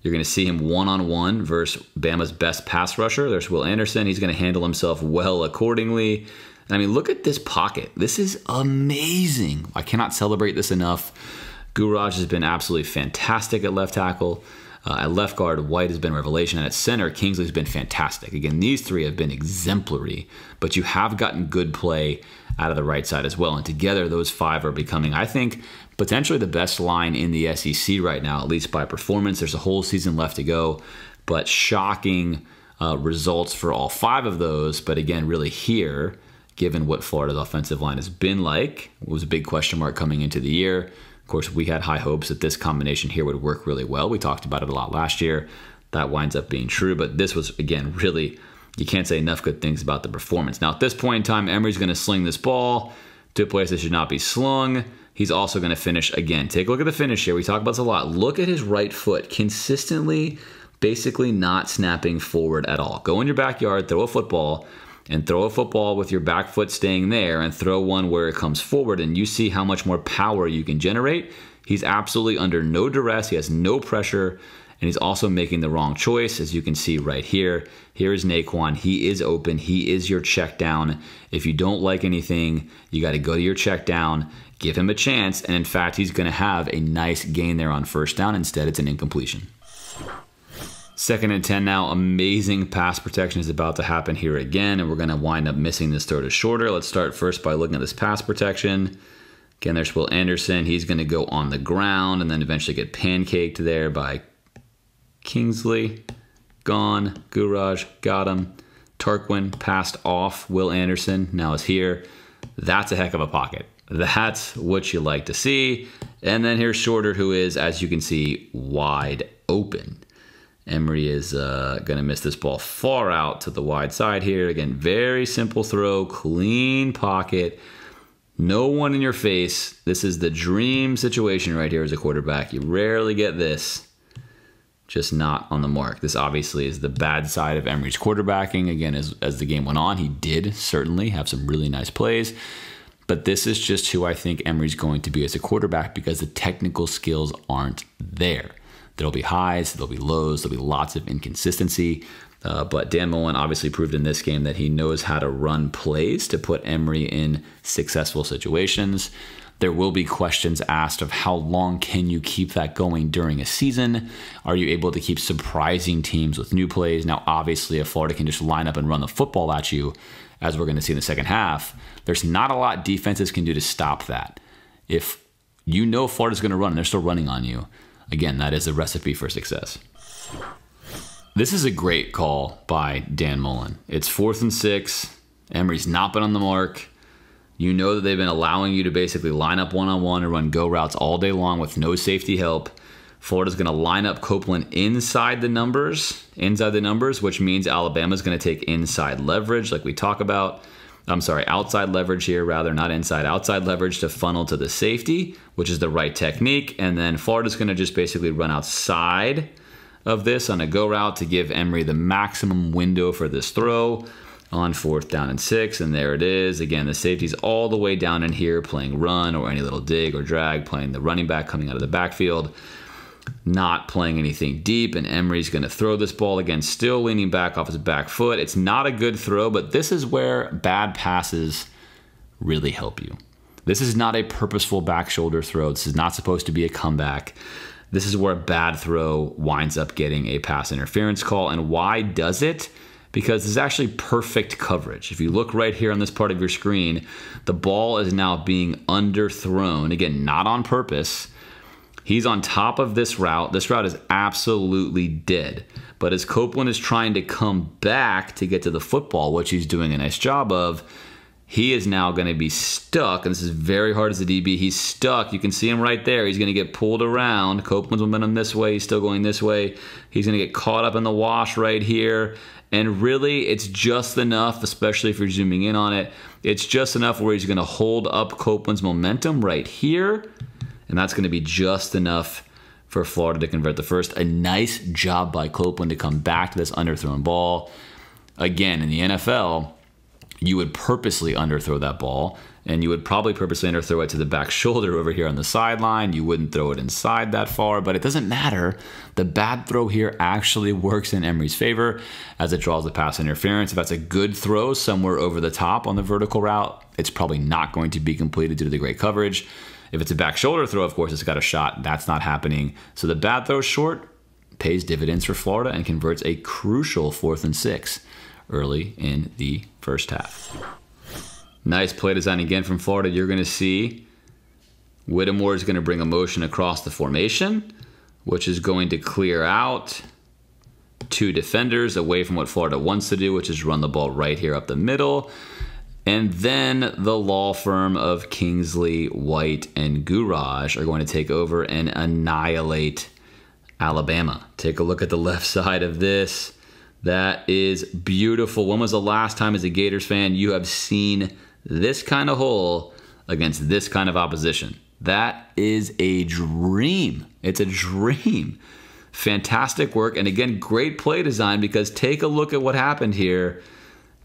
S1: You're going to see him one on one versus Bama's best pass rusher. There's Will Anderson. He's going to handle himself well accordingly. And I mean, look at this pocket. This is amazing. I cannot celebrate this enough. Gouraige has been absolutely fantastic at left tackle. Uh, at left guard, White has been revelation, and at center, Kingsley's been fantastic. Again, these three have been exemplary, but you have gotten good play out of the right side as well. And together, those five are becoming, I think, potentially the best line in the SEC right now, at least by performance. There's a whole season left to go, but shocking uh, results for all five of those. But again, really here, given what Florida's offensive line has been like, was a big question mark coming into the year course, we had high hopes that this combination here would work really well. We talked about it a lot last year. That winds up being true, but this was, again, really, you can't say enough good things about the performance. Now, at this point in time, Emory's going to sling this ball to a place that should not be slung. he's also going to finish again. Take a look at the finish here. We talk about this a lot. Look at his right foot consistently, basically not snapping forward at all. Go in your backyard, throw a football, and throw a football with your back foot staying there, and throw one where it comes forward, and you see how much more power you can generate. He's absolutely under no duress. He has no pressure and he's also making the wrong choice, as you can see right here. Here is Nay'Quan. He is open. He is your check down. If you don't like anything, you got to go to your check down, give him a chance, and in fact, he's going to have a nice gain there on first down. Instead, it's an incompletion. Second and 10 now. Amazing pass protection is about to happen here again, and we're going to wind up missing this throw to shorter. Let's start first by looking at this pass protection. Again, there's Will Anderson. He's going to go on the ground and then eventually get pancaked there by Kingsley, gone. Gouraige got him. Tarquin passed off. Will Anderson now is here. That's a heck of a pocket. That's what you like to see. And then here's Shorter, who is, as you can see, wide open. Emory is uh, going to miss this ball far out to the wide side here. Again, very simple throw, clean pocket, no one in your face. This is the dream situation right here as a quarterback. You rarely get this just not on the mark. This obviously is the bad side of Emory's quarterbacking. Again, as, as the game went on, he did certainly have some really nice plays. But this is just who I think Emory's going to be as a quarterback because the technical skills aren't there. There'll be highs, there'll be lows, there'll be lots of inconsistency. Uh, but Dan Mullen obviously proved in this game that he knows how to run plays to put Emory in successful situations. There will be questions asked of how long can you keep that going during a season? Are you able to keep surprising teams with new plays? Now, obviously, if Florida can just line up and run the football at you, as we're going to see in the second half, there's not a lot defenses can do to stop that. If you know Florida's going to run and they're still running on you, again, that is a recipe for success. This is a great call by Dan Mullen. It's fourth and six. Emory's not been on the mark. You know that they've been allowing you to basically line up one on one and run go routes all day long with no safety help. Florida's going to line up Copeland inside the numbers, inside the numbers, which means Alabama's going to take inside leverage, like we talk about. I'm sorry, outside leverage here, rather, not inside, outside leverage to funnel to the safety, which is the right technique. And then Florida's going to just basically run outside of this on a go route to give Emory the maximum window for this throw on fourth down and six, and there it is. Again, the safety's all the way down in here playing run or any little dig or drag, playing the running back coming out of the backfield, not playing anything deep, and Emory's going to throw this ball again, still leaning back off his back foot. It's not a good throw, but this is where bad passes really help you. This is not a purposeful back shoulder throw. This is not supposed to be a comeback. This is where a bad throw winds up getting a pass interference call. And why does it? because this is actually perfect coverage. If you look right here on this part of your screen, the ball is now being underthrown. Again, not on purpose. He's on top of this route. This route is absolutely dead. But as Copeland is trying to come back to get to the football, which he's doing a nice job of, he is now going to be stuck, and this is very hard as a DB. He's stuck. You can see him right there. He's going to get pulled around. Copeland's momentum this way. He's still going this way. He's going to get caught up in the wash right here. And really, it's just enough, especially if you're zooming in on it, it's just enough where he's going to hold up Copeland's momentum right here. And that's going to be just enough for Florida to convert the first. A nice job by Copeland to come back to this underthrown ball. Again, in the NFL, you would purposely underthrow that ball and you would probably purposely underthrow it to the back shoulder over here on the sideline. You wouldn't throw it inside that far, but it doesn't matter. The bad throw here actually works in Emory's favor as it draws the pass interference. If that's a good throw somewhere over the top on the vertical route, it's probably not going to be completed due to the great coverage. If it's a back shoulder throw, of course, it's got a shot. That's not happening. So the bad throw short pays dividends for Florida and converts a crucial fourth and six early in the first half. Nice play design again from Florida. You're going to see Whittemore is going to bring a motion across the formation, which is going to clear out two defenders away from what Florida wants to do, which is run the ball right here up the middle. And then the law firm of Kingsley, White, and Gouraige are going to take over and annihilate Alabama. Take a look at the left side of this. That is beautiful. When was the last time, as a Gators fan, you have seen this kind of hole against this kind of opposition? That is a dream. It's a dream. Fantastic work. And again, great play design because take a look at what happened here.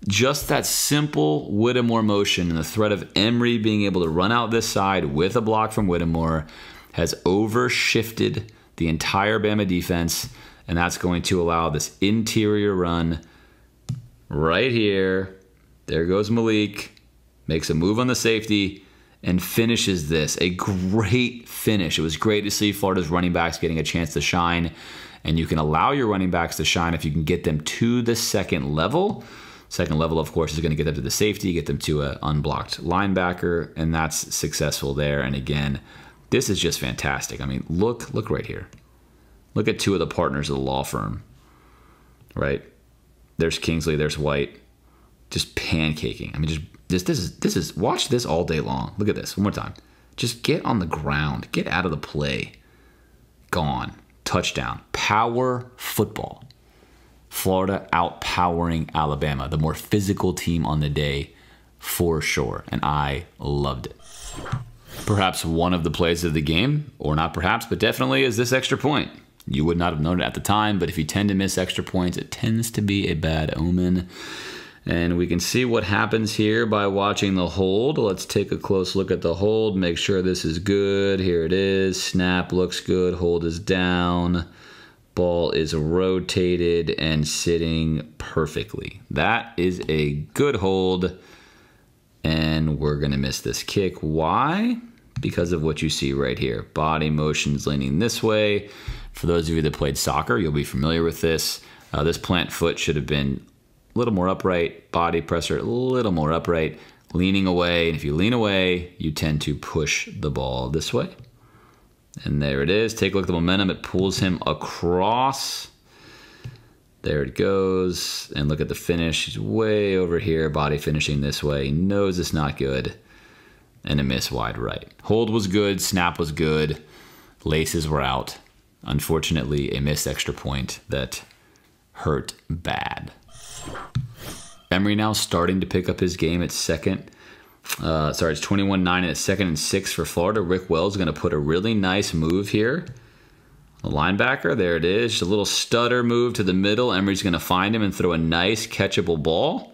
S1: Just that simple Whittemore motion and the threat of Emory being able to run out this side with a block from Whittemore has overshifted the entire Bama defense, and that's going to allow this interior run right here. There goes Malik, makes a move on the safety, and finishes this. A great finish. It was great to see Florida's running backs getting a chance to shine, and you can allow your running backs to shine if you can get them to the second level. Second level, of course, is going to get them to the safety, get them to an unblocked linebacker, and that's successful there. And again, this is just fantastic. I mean, look, look right here. Look at two of the partners of the law firm. Right? There's Kingsley, there's White. Just pancaking. I mean, just this this is this is watch this all day long. Look at this. One more time. Just get on the ground. Get out of the play. Gone. Touchdown. Power football. Florida outpowering Alabama, the more physical team on the day for sure. And I loved it perhaps one of the plays of the game, or not perhaps, but definitely is this extra point. You would not have known it at the time, but if you tend to miss extra points, it tends to be a bad omen. And we can see what happens here by watching the hold. Let's take a close look at the hold, make sure this is good. Here it is. Snap looks good, hold is down. Ball is rotated and sitting perfectly. That is a good hold. And we're going to miss this kick. Why? because of what you see right here. Body motions leaning this way. For those of you that played soccer, you'll be familiar with this. Uh, this plant foot should have been a little more upright, body pressure a little more upright, leaning away. And if you lean away, you tend to push the ball this way. And there it is. Take a look at the momentum. It pulls him across. There it goes. And look at the finish. He's way over here, body finishing this way. He knows it's not good and a miss wide right. Hold was good, snap was good, laces were out. Unfortunately, a missed extra point that hurt bad. Emory now starting to pick up his game at second. Uh, sorry, it's 21 9 at second and six for Florida. Rick Wells is going to put a really nice move here. The linebacker, there it is. Just a little stutter move to the middle. Emory's going to find him and throw a nice catchable ball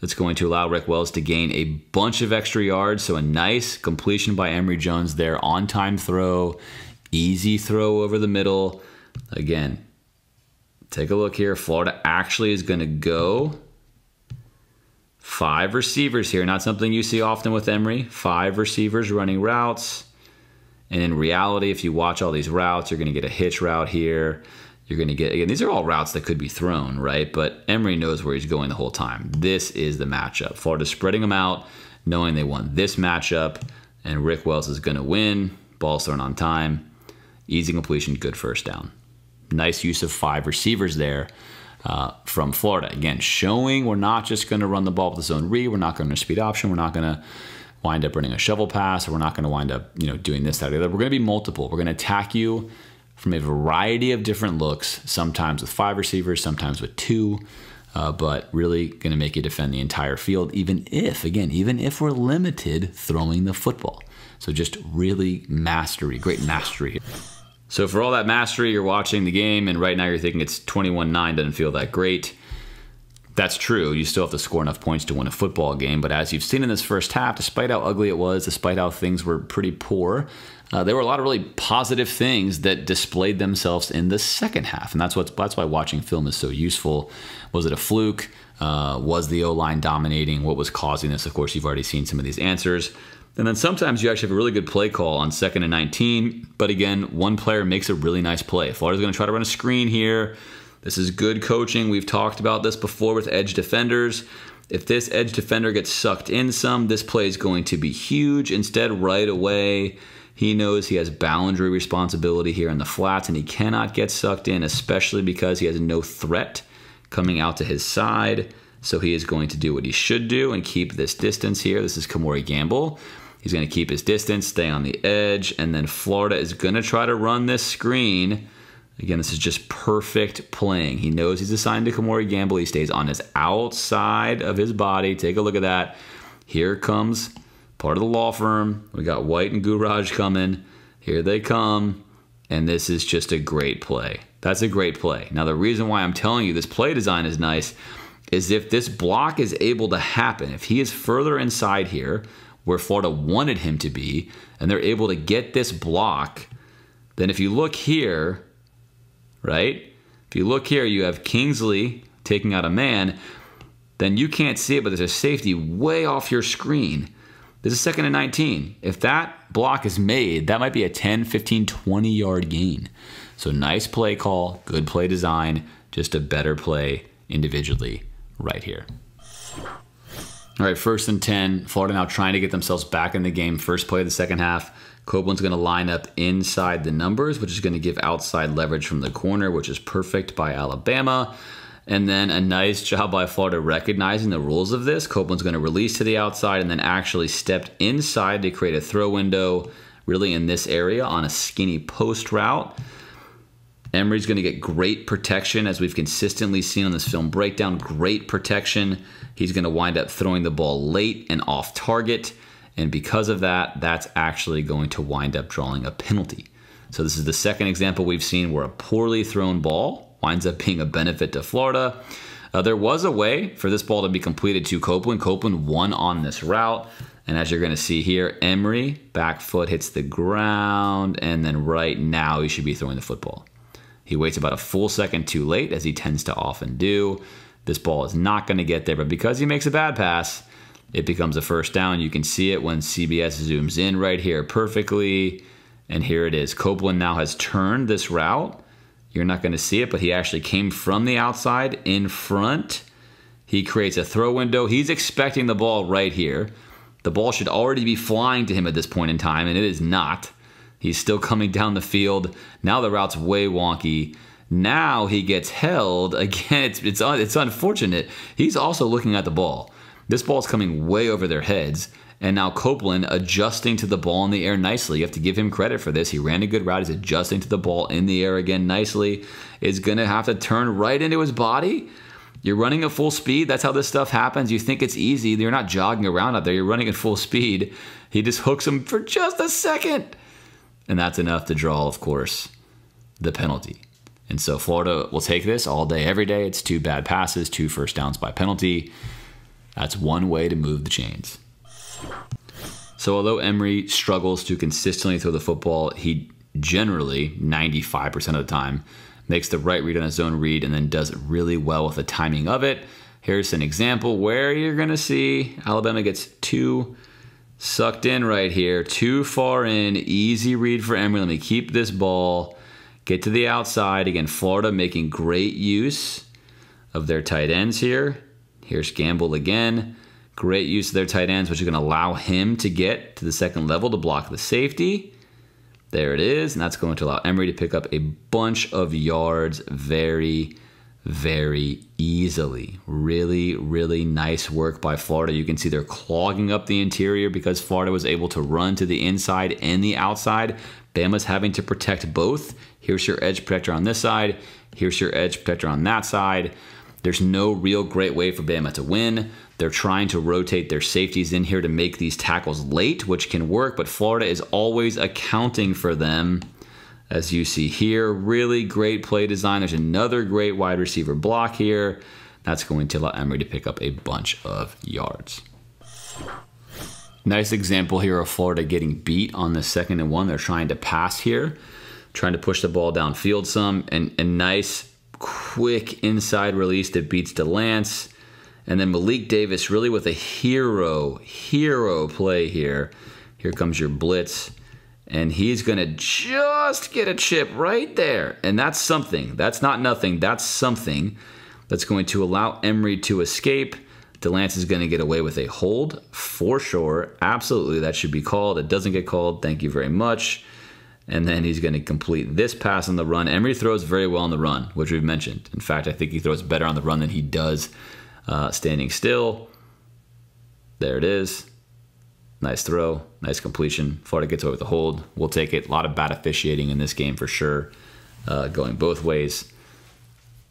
S1: that's going to allow Rick Wells to gain a bunch of extra yards. So a nice completion by Emory Jones there, on time throw, easy throw over the middle. Again, take a look here. Florida actually is going to go five receivers here. Not something you see often with Emery. Five receivers running routes. And in reality, if you watch all these routes, you're going to get a hitch route here. You're going to get again these are all routes that could be thrown right? But emory knows where he's going the whole time. This is the matchup. Florida spreading them out knowing they won this matchup and rick wells is going to win. Ball thrown on time. Easy completion good first down. Nice use of five receivers there uh, from florida again showing we're not just going to run the ball with the zone read we're not going to speed option we're not going to wind up running a shovel pass or we're not going to wind up you know doing this that or the other we're going to be multiple we're going to attack you from a variety of different looks, sometimes with five receivers, sometimes with two, uh, but really going to make you defend the entire field, even if, again, even if we're limited throwing the football. So just really mastery, great mastery here. So for all that mastery, you're watching the game, and right now you're thinking it's 21 9, doesn't feel that great. That's true. You still have to score enough points to win a football game. But as you've seen in this first half, despite how ugly it was, despite how things were pretty poor, uh, there were a lot of really positive things that displayed themselves in the second half, and that's what that's why watching film is so useful. Was it a fluke? Uh, was the O line dominating? What was causing this? Of course, you've already seen some of these answers. And then sometimes you actually have a really good play call on second and 19, but again, one player makes a really nice play. Florida's going to try to run a screen here. This is good coaching. We've talked about this before with edge defenders. If this edge defender gets sucked in some, this play is going to be huge. Instead, right away, he knows he has boundary responsibility here in the flats and he cannot get sucked in, especially because he has no threat coming out to his side. So he is going to do what he should do and keep this distance here. This is Kemore Gamble. He's going to keep his distance, stay on the edge, and then Florida is going to try to run this screen. Again, this is just perfect playing. He knows he's assigned to Kemore Gamble. He stays on his outside of his body. Take a look at that. Here comes part of the law firm. We got White and Gouraige coming. Here they come. And this is just a great play. That's a great play. Now, the reason why I'm telling you this play design is nice is if this block is able to happen, if he is further inside here where Florida wanted him to be, and they're able to get this block, then if you look here, right? If you look here, you have Kingsley taking out a man, then you can't see it, but there's a safety way off your screen. This is second and 19. If that block is made, that might be a 10, 15, 20 yard gain. So nice play call, good play design, just a better play individually right here. All right, first and 10. Florida now trying to get themselves back in the game. First play of the second half. Copeland's going to line up inside the numbers, which is going to give outside leverage from the corner, which is perfect by Alabama. And then a nice job by Florida recognizing the rules of this. Copeland's going to release to the outside and then actually stepped inside to create a throw window, really in this area on a skinny post route. Emory's going to get great protection, as we've consistently seen on this film breakdown. Great protection. He's going to wind up throwing the ball late and off target. And because of that, that's actually going to wind up drawing a penalty. So, this is the second example we've seen where a poorly thrown ball winds up being a benefit to Florida. Uh, there was a way for this ball to be completed to Copeland. Copeland won on this route. And as you're going to see here, Emery, back foot hits the ground. And then right now, he should be throwing the football. He waits about a full second too late, as he tends to often do. This ball is not going to get there, but because he makes a bad pass, it becomes a first down. You can see it when CBS zooms in right here perfectly. And here it is. Copeland now has turned this route. You're not going to see it, but he actually came from the outside in front. He creates a throw window. He's expecting the ball right here. The ball should already be flying to him at this point in time, and it is not. He's still coming down the field. Now the route's way wonky. Now he gets held. Again, it's, it's, it's unfortunate. He's also looking at the ball. This ball is coming way over their heads. And now Copeland adjusting to the ball in the air nicely. You have to give him credit for this. He ran a good route. He's adjusting to the ball in the air again nicely. Is going to have to turn right into his body. You're running at full speed. That's how this stuff happens. You think it's easy. You're not jogging around out there. You're running at full speed. He just hooks him for just a second. And that's enough to draw, of course, the penalty. And so Florida will take this all day, every day. It's two bad passes, two first downs by penalty. That's one way to move the chains. So, although Emory struggles to consistently throw the football, he generally, 95% of the time, makes the right read on his own read and then does it really well with the timing of it. Here's an example where you're going to see Alabama gets too sucked in right here, too far in. Easy read for Emory. Let me keep this ball, get to the outside. Again, Florida making great use of their tight ends here. Here's Gamble again. Great use of their tight ends, which is going to allow him to get to the second level to block the safety. There it is. And that's going to allow Emory to pick up a bunch of yards very, very easily. Really, really nice work by Florida. You can see they're clogging up the interior because Florida was able to run to the inside and the outside. Bama's having to protect both. Here's your edge protector on this side. Here's your edge protector on that side. There's no real great way for Bama to win. They're trying to rotate their safeties in here to make these tackles late, which can work, but Florida is always accounting for them. As you see here, really great play design. There's another great wide receiver block here. That's going to allow Emory to pick up a bunch of yards. Nice example here of Florida getting beat on the second and one. They're trying to pass here, trying to push the ball downfield some, and a nice, quick inside release that beats Delance and then Malik Davis really with a hero, hero play here. Here comes your blitz. And he's going to just get a chip right there. And that's something. That's not nothing. That's something that's going to allow Emory to escape. Delance is going to get away with a hold for sure. Absolutely, that should be called. It doesn't get called. Thank you very much. And then he's going to complete this pass on the run. Emory throws very well on the run, which we've mentioned. In fact, I think he throws better on the run than he does uh, standing still. There it is. Nice throw, nice completion. Florida gets away with the hold. We'll take it. A lot of bad officiating in this game for sure, uh, going both ways.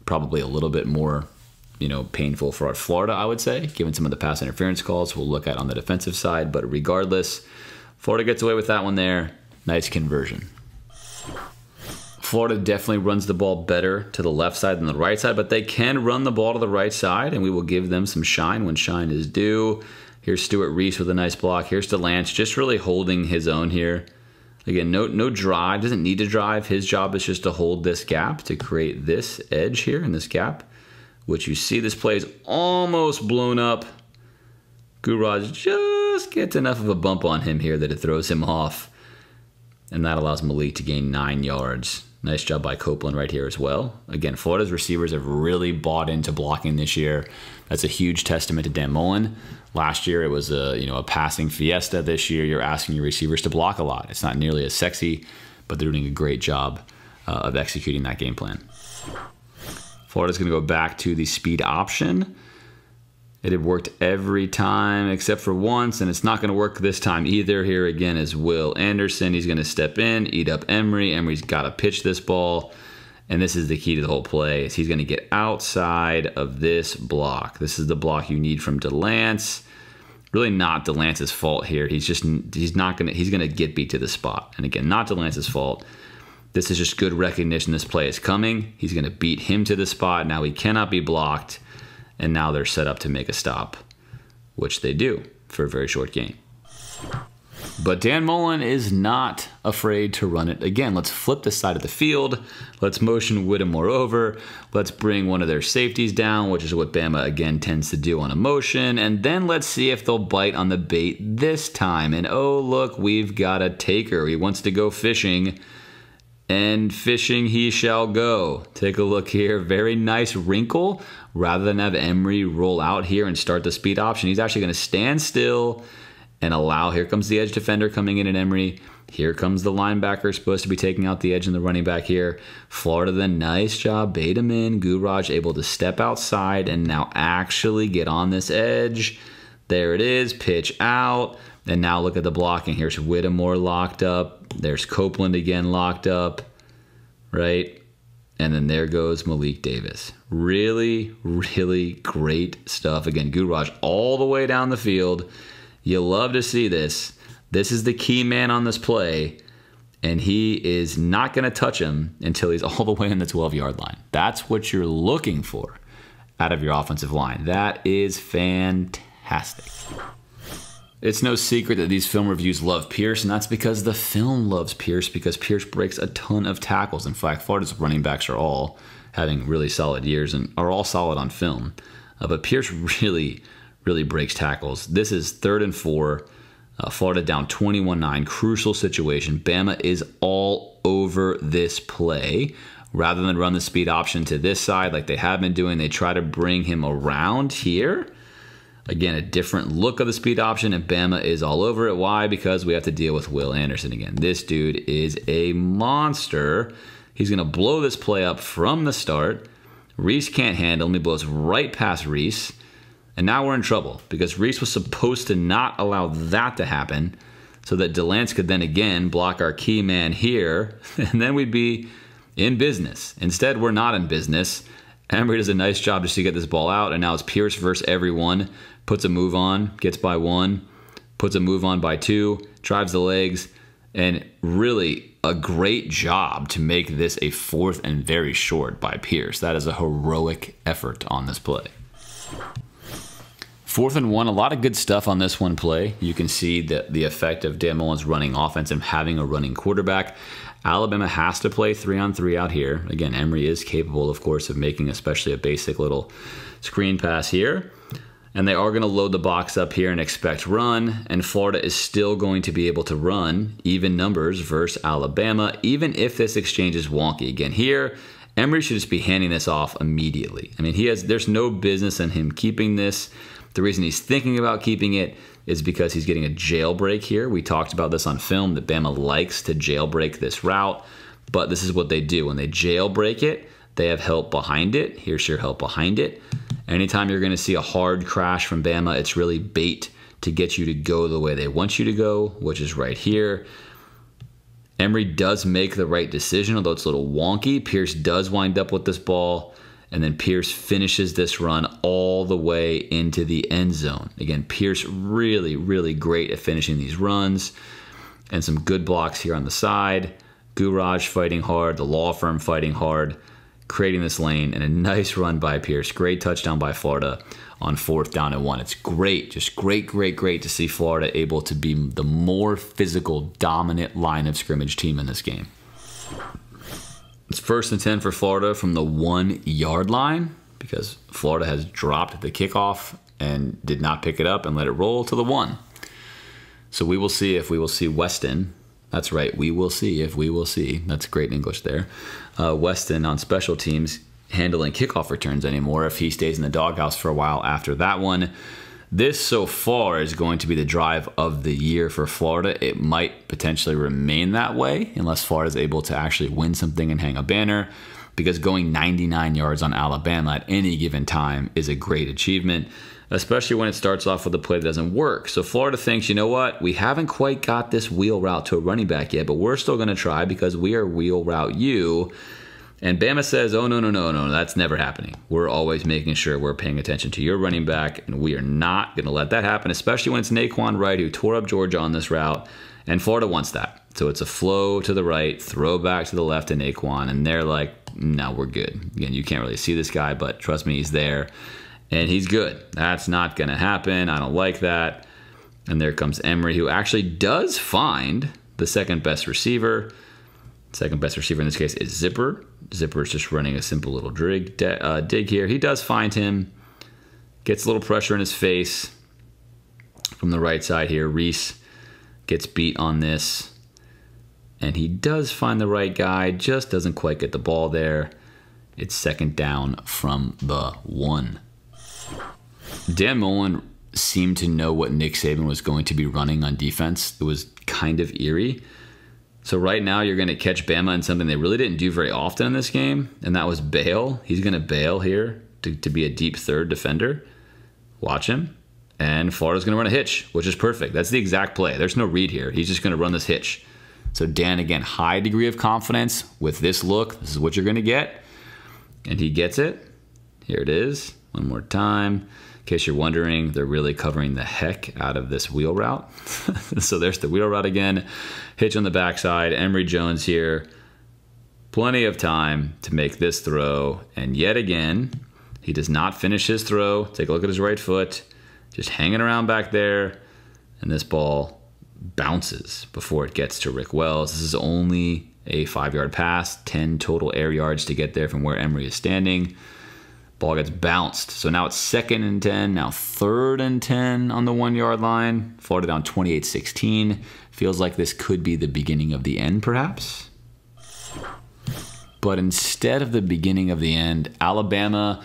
S1: Probably a little bit more you know, painful for our Florida, I would say, given some of the pass interference calls we'll look at on the defensive side. But regardless, Florida gets away with that one there. Nice conversion. Florida definitely runs the ball better to the left side than the right side, but they can run the ball to the right side, and we will give them some shine when shine is due. Here's Stewart Reese with a nice block. Here's Delance, just really holding his own here. Again, no no drive, doesn't need to drive. His job is just to hold this gap to create this edge here in this gap, which you see this play is almost blown up. Gouraige just gets enough of a bump on him here that it throws him off. And that allows Malik to gain nine yards. Nice job by Copeland right here as well. Again, Florida's receivers have really bought into blocking this year. That's a huge testament to Dan Mullen. Last year it was a you know a passing fiesta. This year you're asking your receivers to block a lot. It's not nearly as sexy, but they're doing a great job uh, of executing that game plan. Florida's going to go back to the speed option. It had worked every time except for once, and it's not going to work this time either. Here again is Will Anderson. He's going to step in, eat up Emory. Emory's got to pitch this ball, and this is the key to the whole play. Is he's going to get outside of this block. This is the block you need from Delance. Really not Delance's fault here. He's just he's not going to he's going to get beat to the spot. And again, not Delance's fault. This is just good recognition. This play is coming. He's going to beat him to the spot. Now he cannot be blocked and now they're set up to make a stop, which they do for a very short game. But Dan Mullen is not afraid to run it again. Let's flip the side of the field. Let's motion Whittemore over. Let's bring one of their safeties down, which is what Bama again tends to do on a motion. And then let's see if they'll bite on the bait this time. And oh, look, we've got a taker. He wants to go fishing and fishing he shall go. Take a look here. Very nice wrinkle. Rather than have Emory roll out here and start the speed option, he's actually going to stand still and allow. Here comes the edge defender coming in at Emory. Here comes the linebacker supposed to be taking out the edge and the running back here. Florida then nice job. Bait him in. Gouraige able to step outside and now actually get on this edge. There it is. Pitch out. And now look at the blocking. Here's Whittemore locked up. There's Copeland again locked up, right? And then there goes Malik Davis. Really, really great stuff. Again, Gouraige all the way down the field. You love to see this. This is the key man on this play, and he is not going to touch him until he's all the way in the 12 yard line. That's what you're looking for out of your offensive line. That is fantastic. It's no secret that these film reviews love Pierce, and that's because the film loves Pierce because Pierce breaks a ton of tackles. In fact, Florida's running backs are all having really solid years and are all solid on film. Uh, but Pierce really, really breaks tackles. This is third and four. Uh, Florida down 21 9. Crucial situation. Bama is all over this play. Rather than run the speed option to this side like they have been doing, they try to bring him around here Again, a different look of the speed option, and Bama is all over it. Why? Because we have to deal with Will Anderson again. This dude is a monster. He's going to blow this play up from the start. Reese can't handle him. He blows right past Reese. And now we're in trouble because Reese was supposed to not allow that to happen so that Delance could then again block our key man here, and then we'd be in business. Instead, we're not in business. Emory does a nice job just to get this ball out, and now it's Pierce versus everyone puts a move on, gets by one, puts a move on by two, drives the legs, and really a great job to make this a fourth and very short by Pierce. That is a heroic effort on this play. Fourth and one, a lot of good stuff on this one play. You can see that the effect of Dan Mullen's running offense and having a running quarterback. Alabama has to play three on three out here. Again, Emory is capable, of course, of making especially a basic little screen pass here and they are going to load the box up here and expect run. And Florida is still going to be able to run even numbers versus Alabama, even if this exchange is wonky. Again, here, Emory should just be handing this off immediately. I mean, he has there's no business in him keeping this. The reason he's thinking about keeping it is because he's getting a jailbreak here. We talked about this on film that Bama likes to jailbreak this route, but this is what they do. When they jailbreak it, they have help behind it. Here's your help behind it. Anytime you're going to see a hard crash from Bama, it's really bait to get you to go the way they want you to go, which is right here. Emory does make the right decision, although it's a little wonky. Pierce does wind up with this ball, And then Pierce finishes this run all the way into the end zone. Again, Pierce really, really great at finishing these runs. And some good blocks here on the side. Gouraige fighting hard, the law firm fighting hard, creating this lane, and a nice run by Pierce. Great touchdown by Florida on fourth down and one. It's great, just great, great, great to see Florida able to be the more physical, dominant line of scrimmage team in this game. It's first and 10 for Florida from the one yard line because Florida has dropped the kickoff and did not pick it up and let it roll to the one. So we will see if we will see Weston. That's right, we will see if we will see. That's great English there. Uh, Weston on special teams handling kickoff returns anymore if he stays in the doghouse for a while after that one. This so far is going to be the drive of the year for Florida. It might potentially remain that way unless Florida is able to actually win something and hang a banner because going 99 yards on Alabama at any given time is a great achievement, especially when it starts off with a play that doesn't work. So Florida thinks, you know what, we haven't quite got this wheel route to a running back yet, but we're still going to try because we are wheel route you. And Bama says, oh, no, no, no, no, that's never happening. We're always making sure we're paying attention to your running back, and we are not going to let that happen, especially when it's Nay'Quan Wright who tore up Georgia on this route. And Florida wants that. So it's a flow to the right, throw back to the left to Nay'Quan, and they're like, no, we're good. Again, you can't really see this guy, but trust me, he's there. And he's good. That's not going to happen. I don't like that. And there comes Emory, who actually does find the second best receiver. Second best receiver in this case is Zipper. Zipper is just running a simple little dig, uh, dig here. He does find him, gets a little pressure in his face from the right side here. Reese gets beat on this, and he does find the right guy, just doesn't quite get the ball there. It's second down from the one. Dan Mullen seemed to know what Nick Saban was going to be running on defense. It was kind of eerie. So right now you're going to catch Bama in something they really didn't do very often in this game, and that was bail. He's going to bail here to, to be a deep third defender. Watch him. And Florida's going to run a hitch, which is perfect. That's the exact play. There's no read here. He's just going to run this hitch. So Dan, again, high degree of confidence with this look. This is what you're going to get. And he gets it. Here it is. One more time case you're wondering, they're really covering the heck out of this wheel route. so there's the wheel route again. Hitch on the backside. Emory Jones here. Plenty of time to make this throw. And yet again, he does not finish his throw. Take a look at his right foot. Just hanging around back there. And this ball bounces before it gets to Rick Wells. This is only a five yard pass, 10 total air yards to get there from where Emory is standing. Ball gets bounced. So now it's second and 10, now third and 10 on the one yard line. Florida down 28 16. Feels like this could be the beginning of the end, perhaps. But instead of the beginning of the end, Alabama,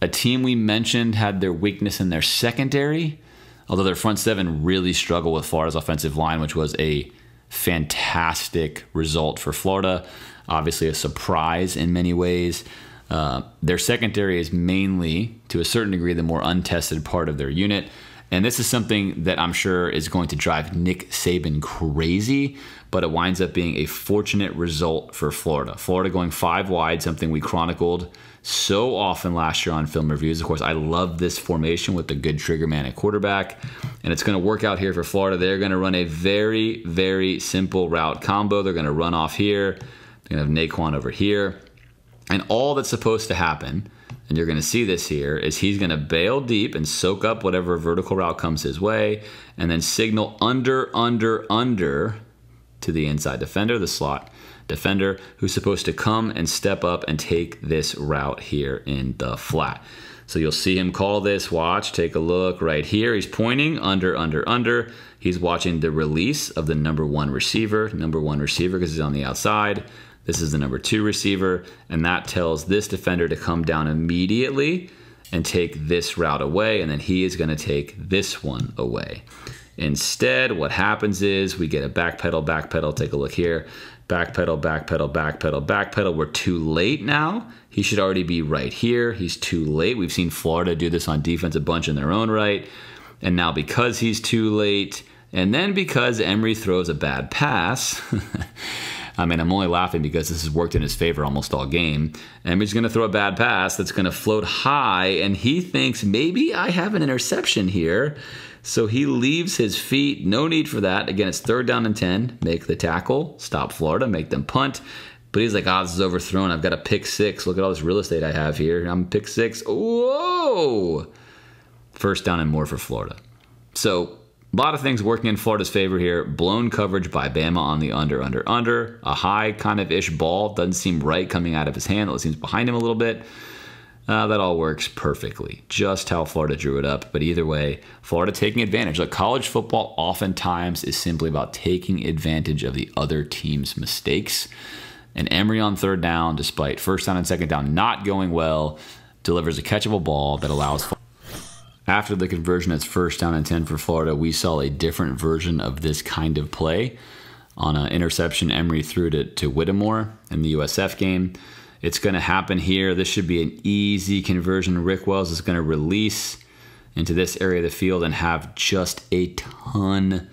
S1: a team we mentioned, had their weakness in their secondary, although their front seven really struggled with Florida's offensive line, which was a fantastic result for Florida. Obviously, a surprise in many ways. Uh, their secondary is mainly, to a certain degree, the more untested part of their unit. And this is something that I'm sure is going to drive Nick Saban crazy, but it winds up being a fortunate result for Florida. Florida going five wide, something we chronicled so often last year on film reviews. Of course, I love this formation with the good trigger man at quarterback, and it's going to work out here for Florida. They're going to run a very, very simple route combo. They're going to run off here. They're going to have Nay'Quan over here. And all that's supposed to happen, and you're going to see this here, is he's going to bail deep and soak up whatever vertical route comes his way, and then signal under, under, under to the inside defender, the slot defender, who's supposed to come and step up and take this route here in the flat. So you'll see him call this. Watch, take a look right here. He's pointing under, under, under. He's watching the release of the number one receiver, number one receiver because he's on the outside. This is the number two receiver, and that tells this defender to come down immediately and take this route away, and then he is going to take this one away. Instead, what happens is we get a back pedal, back pedal. Take a look here. Back pedal, back pedal, back pedal, back pedal. We're too late now. He should already be right here. He's too late. We've seen Florida do this on defense a bunch in their own right. And now because he's too late, and then because Emory throws a bad pass, I mean, I'm only laughing because this has worked in his favor almost all game. Emory's going to throw a bad pass that's going to float high, and he thinks maybe I have an interception here. So he leaves his feet. No need for that. Again, it's third down and 10. Make the tackle, stop Florida, make them punt. But he's like, ah, oh, this is overthrown. I've got a pick six. Look at all this real estate I have here. I'm pick six. Whoa! First down and more for Florida. So a lot of things working in Florida's favor here. Blown coverage by Bama on the under, under, under. A high kind of ish ball. Doesn't seem right coming out of his hand. It seems behind him a little bit. Uh, that all works perfectly. Just how Florida drew it up. But either way, Florida taking advantage. Like college football oftentimes is simply about taking advantage of the other team's mistakes. And Emory on third down, despite first down and second down not going well, delivers a catchable ball that allows. After the conversion, it's first down and 10 for Florida. We saw a different version of this kind of play on an interception Emory threw to, to Whittemore in the USF game. It's going to happen here. This should be an easy conversion. Rick Wells is going to release into this area of the field and have just a ton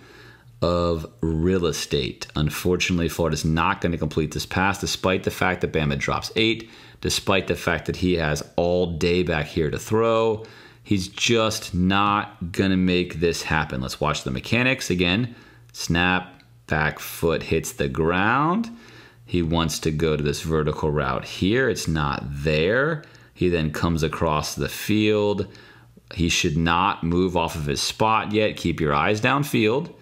S1: of real estate. Unfortunately, Florida's not going to complete this pass despite the fact that Bama drops eight, despite the fact that he has all day back here to throw. He's just not going to make this happen. Let's watch the mechanics again. Snap, back foot hits the ground. He wants to go to this vertical route here. It's not there. He then comes across the field. He should not move off of his spot yet. Keep your eyes downfield.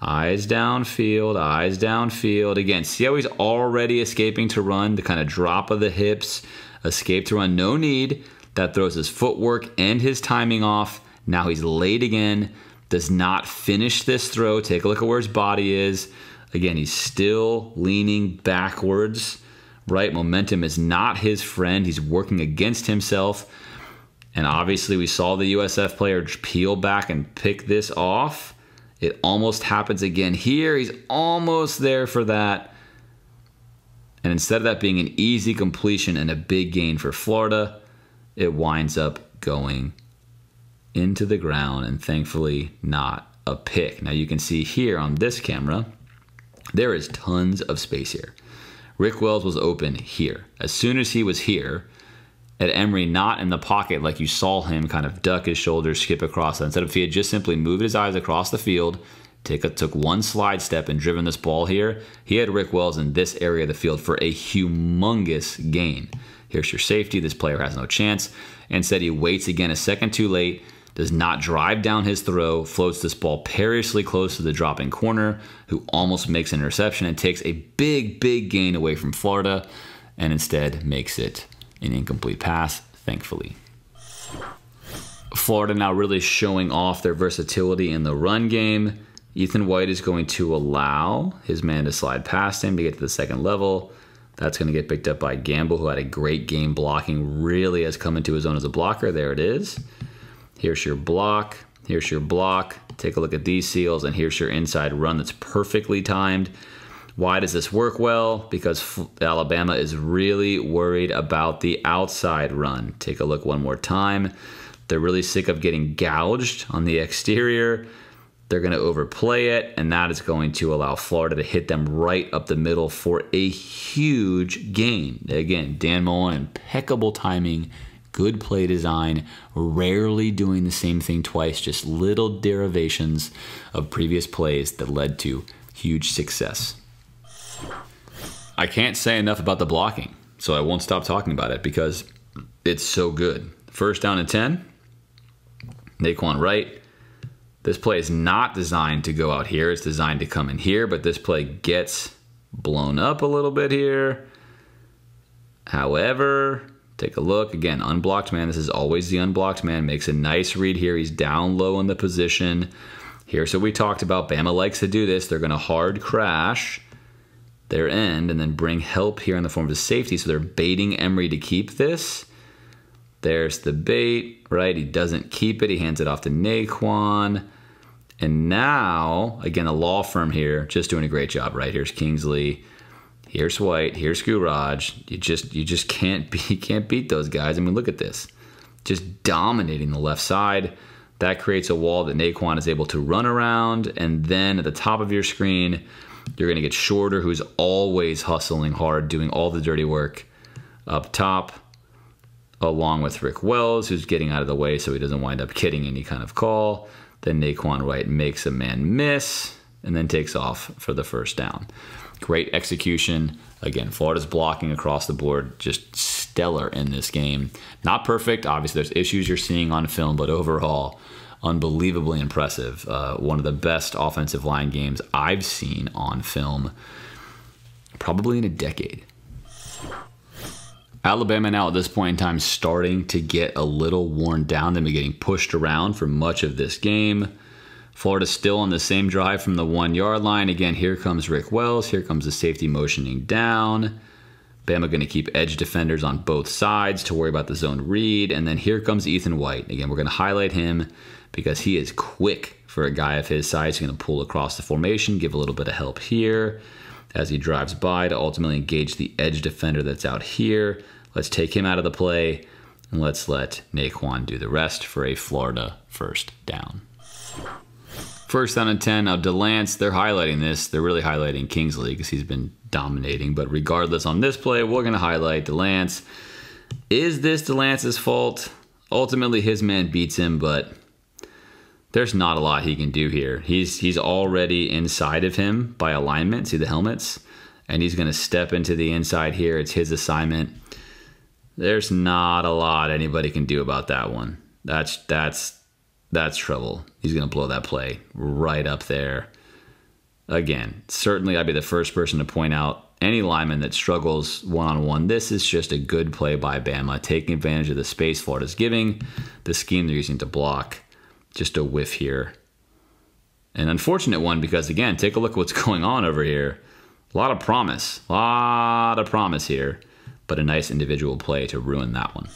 S1: Eyes downfield, eyes downfield. Again, see how he's already escaping to run, the kind of drop of the hips, escape to run, no need. That throws his footwork and his timing off. Now he's late again, does not finish this throw. Take a look at where his body is. Again, he's still leaning backwards, right? Momentum is not his friend. He's working against himself. And obviously, we saw the USF player peel back and pick this off. It almost happens again here. He's almost there for that. And instead of that being an easy completion and a big gain for Florida, it winds up going into the ground and thankfully not a pick. Now you can see here on this camera, there is tons of space here. Rick Wells was open here. As soon as he was here, at Emory, not in the pocket like you saw him kind of duck his shoulders, skip across. Instead of if he had just simply moved his eyes across the field, take a, took one slide step and driven this ball here, he had Rick Wells in this area of the field for a humongous gain. Here's your safety. This player has no chance. Instead, he waits again a second too late, does not drive down his throw, floats this ball perilously close to the dropping corner, who almost makes an interception and takes a big, big gain away from Florida, and instead makes it an incomplete pass, thankfully. Florida now really showing off their versatility in the run game. Ethan White is going to allow his man to slide past him to get to the second level. That's going to get picked up by Gamble, who had a great game blocking, really has come into his own as a blocker. There it is. Here's your block. Here's your block. Take a look at these seals, and here's your inside run that's perfectly timed. Why does this work well? Because Alabama is really worried about the outside run. Take a look one more time. They're really sick of getting gouged on the exterior. They're going to overplay it, and that is going to allow Florida to hit them right up the middle for a huge gain. Again, Dan Mullen, impeccable timing, good play design, rarely doing the same thing twice, just little derivations of previous plays that led to huge success. I can't say enough about the blocking, so I won't stop talking about it because it's so good. First down and 10, Nay'Quan Wright. This play is not designed to go out here. It's designed to come in here, but this play gets blown up a little bit here. However, take a look. Again, unblocked man. This is always the unblocked man. Makes a nice read here. He's down low in the position. Here, so we talked about Bama likes to do this. They're going to hard crash their end and then bring help here in the form of a safety. So they're baiting Emory to keep this. There's the bait, right? He doesn't keep it. He hands it off to Nay'Quan. And now, again, a law firm here, just doing a great job, right? Here's Kingsley. Here's White. Here's Gouraige. You just you just can't be can't beat those guys. I mean, look at this. Just dominating the left side. That creates a wall that Nay'Quan is able to run around. And then at the top of your screen, You're going to get Shorter, who's always hustling hard, doing all the dirty work up top, along with Rick Wells, who's getting out of the way so he doesn't wind up getting any kind of call. Then Nay'Quan Wright makes a man miss and then takes off for the first down. Great execution. Again, Florida's blocking across the board, just stellar in this game. Not perfect. Obviously, there's issues you're seeing on film, but overall, unbelievably impressive. Uh, one of the best offensive line games I've seen on film, probably in a decade. Alabama now at this point in time starting to get a little worn down. They've been getting pushed around for much of this game. Florida still on the same drive from the one yard line. Again, here comes Rick Wells. Here comes the safety motioning down. Bama going to keep edge defenders on both sides to worry about the zone read. And then here comes Ethan White. Again, we're going to highlight him because he is quick for a guy of his size. He's going to pull across the formation, give a little bit of help here as he drives by to ultimately engage the edge defender that's out here. Let's take him out of the play and let's let Nay'Quan do the rest for a Florida first down. First down and 10. Now, Delance, they're highlighting this. They're really highlighting Kingsley because he's been dominating. But regardless, on this play, we're going to highlight Delance. Is this Delance's fault? Ultimately, his man beats him, but there's not a lot he can do here. He's he's already inside of him by alignment. See the helmets? And he's going to step into the inside here. It's his assignment. There's not a lot anybody can do about that one. That's that's that's trouble. He's going to blow that play right up there. Again, certainly I'd be the first person to point out any lineman that struggles one on one. This is just a good play by Bama, taking advantage of the space Florida's giving, the scheme they're using to block. Just a whiff here. An unfortunate one because, again, take a look at what's going on over here. A lot of promise, a lot of promise here, but a nice individual play to ruin that one.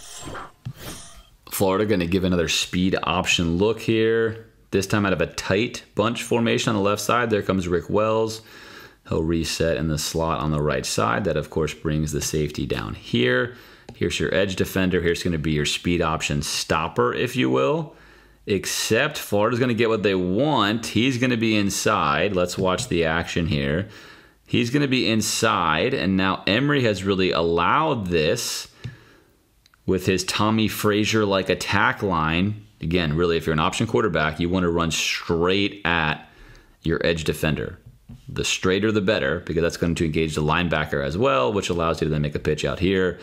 S1: Florida going to give another speed option look here. This time out of a tight bunch formation on the left side. There comes Rick Wells. He'll reset in the slot on the right side. That, of course, brings the safety down here. Here's your edge defender. Here's going to be your speed option stopper, if you will. Except Florida's going to get what they want. He's going to be inside. Let's watch the action here. He's going to be inside, and now Emory has really allowed this with his Tommie Frazier like attack line. Again, really, if you're an option quarterback, you want to run straight at your edge defender. The straighter, the better, because that's going to engage the linebacker as well, which allows you to then make a pitch out here.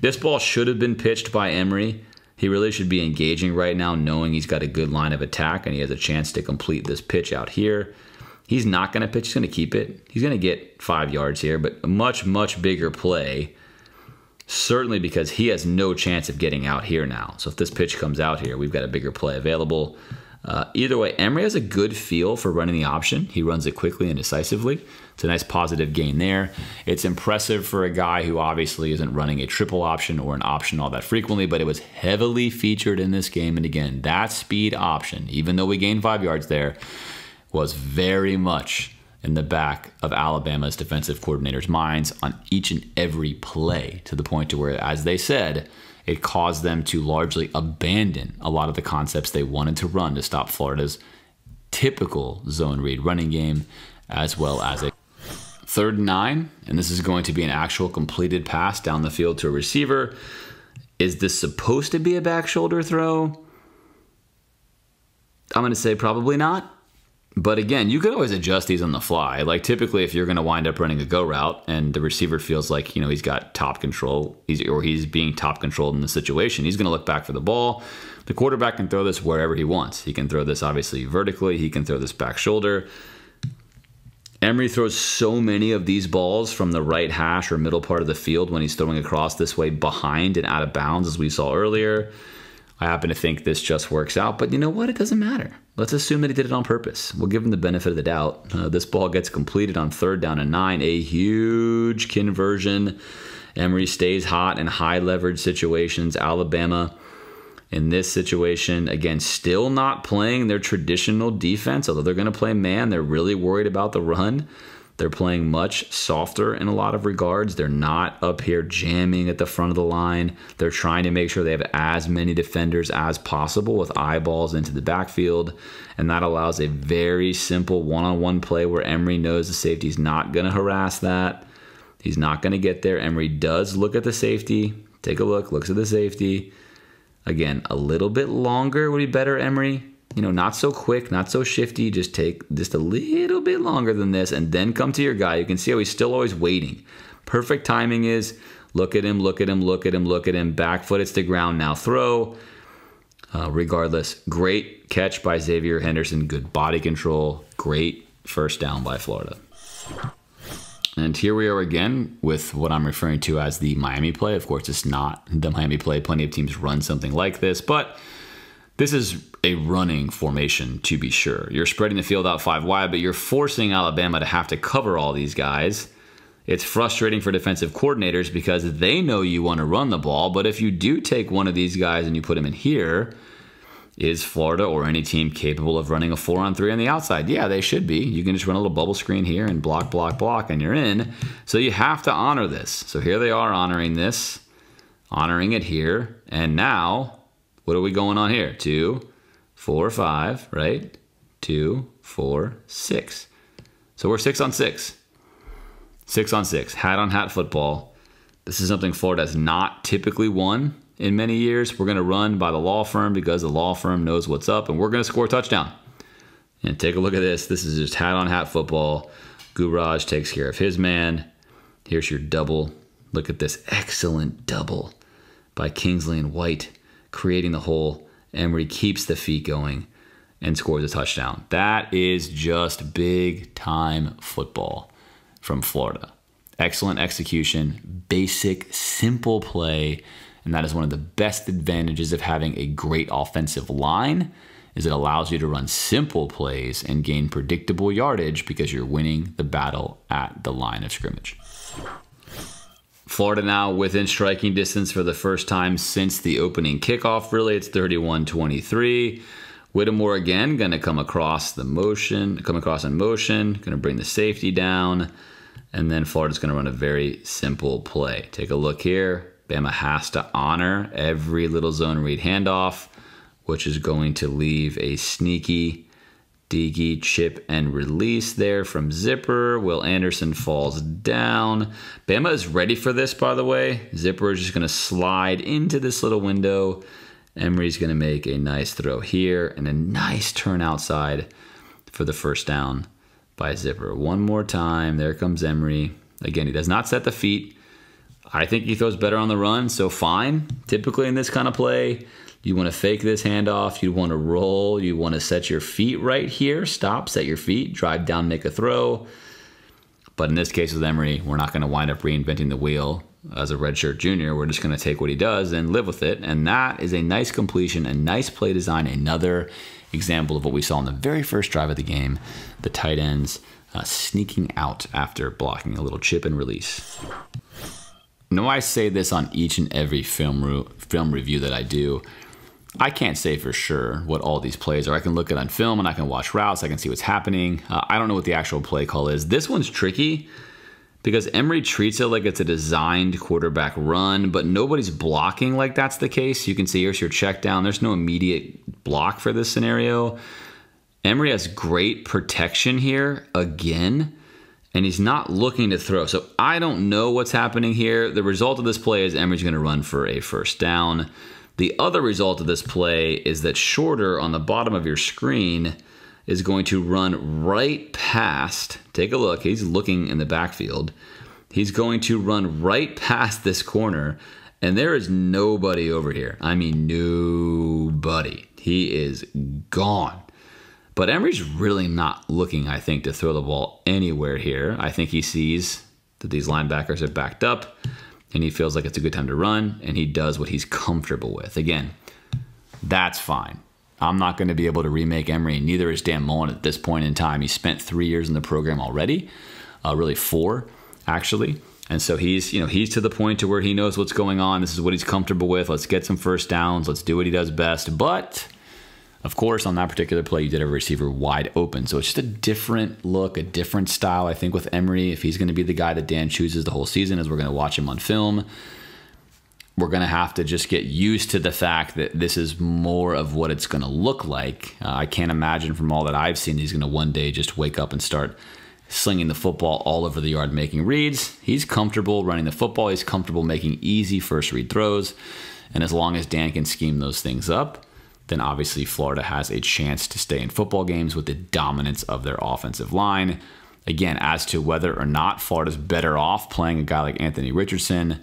S1: This ball should have been pitched by Emory. He really should be engaging right now, knowing he's got a good line of attack and he has a chance to complete this pitch out here. He's not going to pitch, he's going to keep it. He's going to get five yards here, but a much, much bigger play certainly because he has no chance of getting out here now. So if this pitch comes out here, we've got a bigger play available. Uh, either way, Emory has a good feel for running the option. He runs it quickly and decisively. It's a nice positive gain there. It's impressive for a guy who obviously isn't running a triple option or an option all that frequently, but it was heavily featured in this game. And again, that speed option, even though we gained five yards there, was very much in the back of Alabama's defensive coordinators' minds on each and every play to the point to where, as they said, it caused them to largely abandon a lot of the concepts they wanted to run to stop Florida's typical zone read running game, as well as a third and nine. And this is going to be an actual completed pass down the field to a receiver. Is this supposed to be a back shoulder throw? I'm going to say probably not. But again, you can always adjust these on the fly. Like typically, if you're going to wind up running a go route and the receiver feels like you know he's got top control, he's or he's being top controlled in the situation, he's going to look back for the ball. The quarterback can throw this wherever he wants. He can throw this obviously vertically. He can throw this back shoulder. Emory throws so many of these balls from the right hash or middle part of the field when he's throwing across this way behind and out of bounds, as we saw earlier. I happen to think this just works out, but you know what? It doesn't matter. Let's assume that he did it on purpose. We'll give him the benefit of the doubt. Uh, this ball gets completed on third down and nine, a huge conversion. Emory stays hot in high leverage situations. Alabama, in this situation, again, still not playing their traditional defense, although they're going to play man. They're really worried about the run. They're playing much softer in a lot of regards. They're not up here jamming at the front of the line. They're trying to make sure they have as many defenders as possible with eyeballs into the backfield. And that allows a very simple one on one play where Emory knows the safety's not going to harass that. He's not going to get there. Emory does look at the safety. Take a look, looks at the safety. Again, a little bit longer would be better, Emory you know, not so quick, not so shifty. Just take just a little bit longer than this and then come to your guy. You can see how he's still always waiting. Perfect timing is look at him, look at him, look at him, look at him. Back foot, it's the ground. Now throw. Uh, regardless, great catch by Xzavier Henderson. Good body control. Great first down by Florida. And here we are again with what I'm referring to as the Miami play. Of course, it's not the Miami play. Plenty of teams run something like this, but this is a running formation to be sure. You're spreading the field out five wide, but you're forcing Alabama to have to cover all these guys. It's frustrating for defensive coordinators because they know you want to run the ball, but if you do take one of these guys and you put him in here, is Florida or any team capable of running a four on three on the outside? Yeah, they should be. You can just run a little bubble screen here and block, block, block, and you're in. So you have to honor this. So here they are honoring this, honoring it here. And now what are we going on here? Two, four, five, right? Two, four, six. So we're six on six. Six on six. Hat on hat football. This is something Florida has not typically won in many years. We're going to run by the law firm because the law firm knows what's up, and we're going to score a touchdown. And take a look at this. This is just hat on hat football. Gouraige takes care of his man. Here's your double. Look at this excellent double by Kingsley and White creating the hole. Emory keeps the feet going and scores a touchdown. That is just big time football from Florida. Excellent execution, basic, simple play, and that is one of the best advantages of having a great offensive line is it allows you to run simple plays and gain predictable yardage because you're winning the battle at the line of scrimmage. Florida now within striking distance for the first time since the opening kickoff. Really, it's 31 23. Whittemore again going to come across the motion, come across in motion, going to bring the safety down, and then Florida's going to run a very simple play. Take a look here. Bama has to honor every little zone read handoff, which is going to leave a sneaky Diggy chip and release there from Zipper. Will Anderson falls down. Bama is ready for this, by the way. Zipper is just going to slide into this little window. Emory's going to make a nice throw here and a nice turn outside for the first down by Zipper. One more time. There comes Emory. Again, he does not set the feet. I think he throws better on the run, so fine. Typically in this kind of play, you want to fake this handoff. You want to roll. You want to set your feet right here. Stop, set your feet, drive down, make a throw. But in this case with Emory, we're not going to wind up reinventing the wheel as a redshirt junior. We're just going to take what he does and live with it. And that is a nice completion, a nice play design, another example of what we saw in the very first drive of the game the tight ends uh, sneaking out after blocking a little chip and release. Now, I say this on each and every film, re- film review that I do. I can't say for sure what all these plays are. I can look at on film and I can watch routes. I can see what's happening. Uh, I don't know what the actual play call is. This one's tricky because Emory treats it like it's a designed quarterback run, but nobody's blocking like that's the case. You can see here's your check down. There's no immediate block for this scenario. Emory has great protection here again, and he's not looking to throw. So I don't know what's happening here. The result of this play is Emory's going to run for a first down. The other result of this play is that Shorter on the bottom of your screen is going to run right past. Take a look. He's looking in the backfield. He's going to run right past this corner, and there is nobody over here. I mean, nobody. He is gone. But Emory's really not looking, I think, to throw the ball anywhere here. I think he sees that these linebackers are backed up and he feels like it's a good time to run and he does what he's comfortable with. Again, that's fine. I'm not going to be able to remake Emory, neither is Dan Mullen at this point in time. He spent three years in the program already, uh, really four, actually. And so he's, you know, he's to the point to where he knows what's going on. This is what he's comfortable with. Let's get some first downs. Let's do what he does best. But Of course, on that particular play, you did have a receiver wide open. So it's just a different look, a different style. I think with Emory, if he's going to be the guy that Dan chooses the whole season, as we're going to watch him on film, we're going to have to just get used to the fact that this is more of what it's going to look like. Uh, I can't imagine from all that I've seen, he's going to one day just wake up and start slinging the football all over the yard, making reads. He's comfortable running the football, he's comfortable making easy first read throws. And as long as Dan can scheme those things up, then obviously Florida has a chance to stay in football games with the dominance of their offensive line. Again, as to whether or not Florida's better off playing a guy like Anthony Richardson,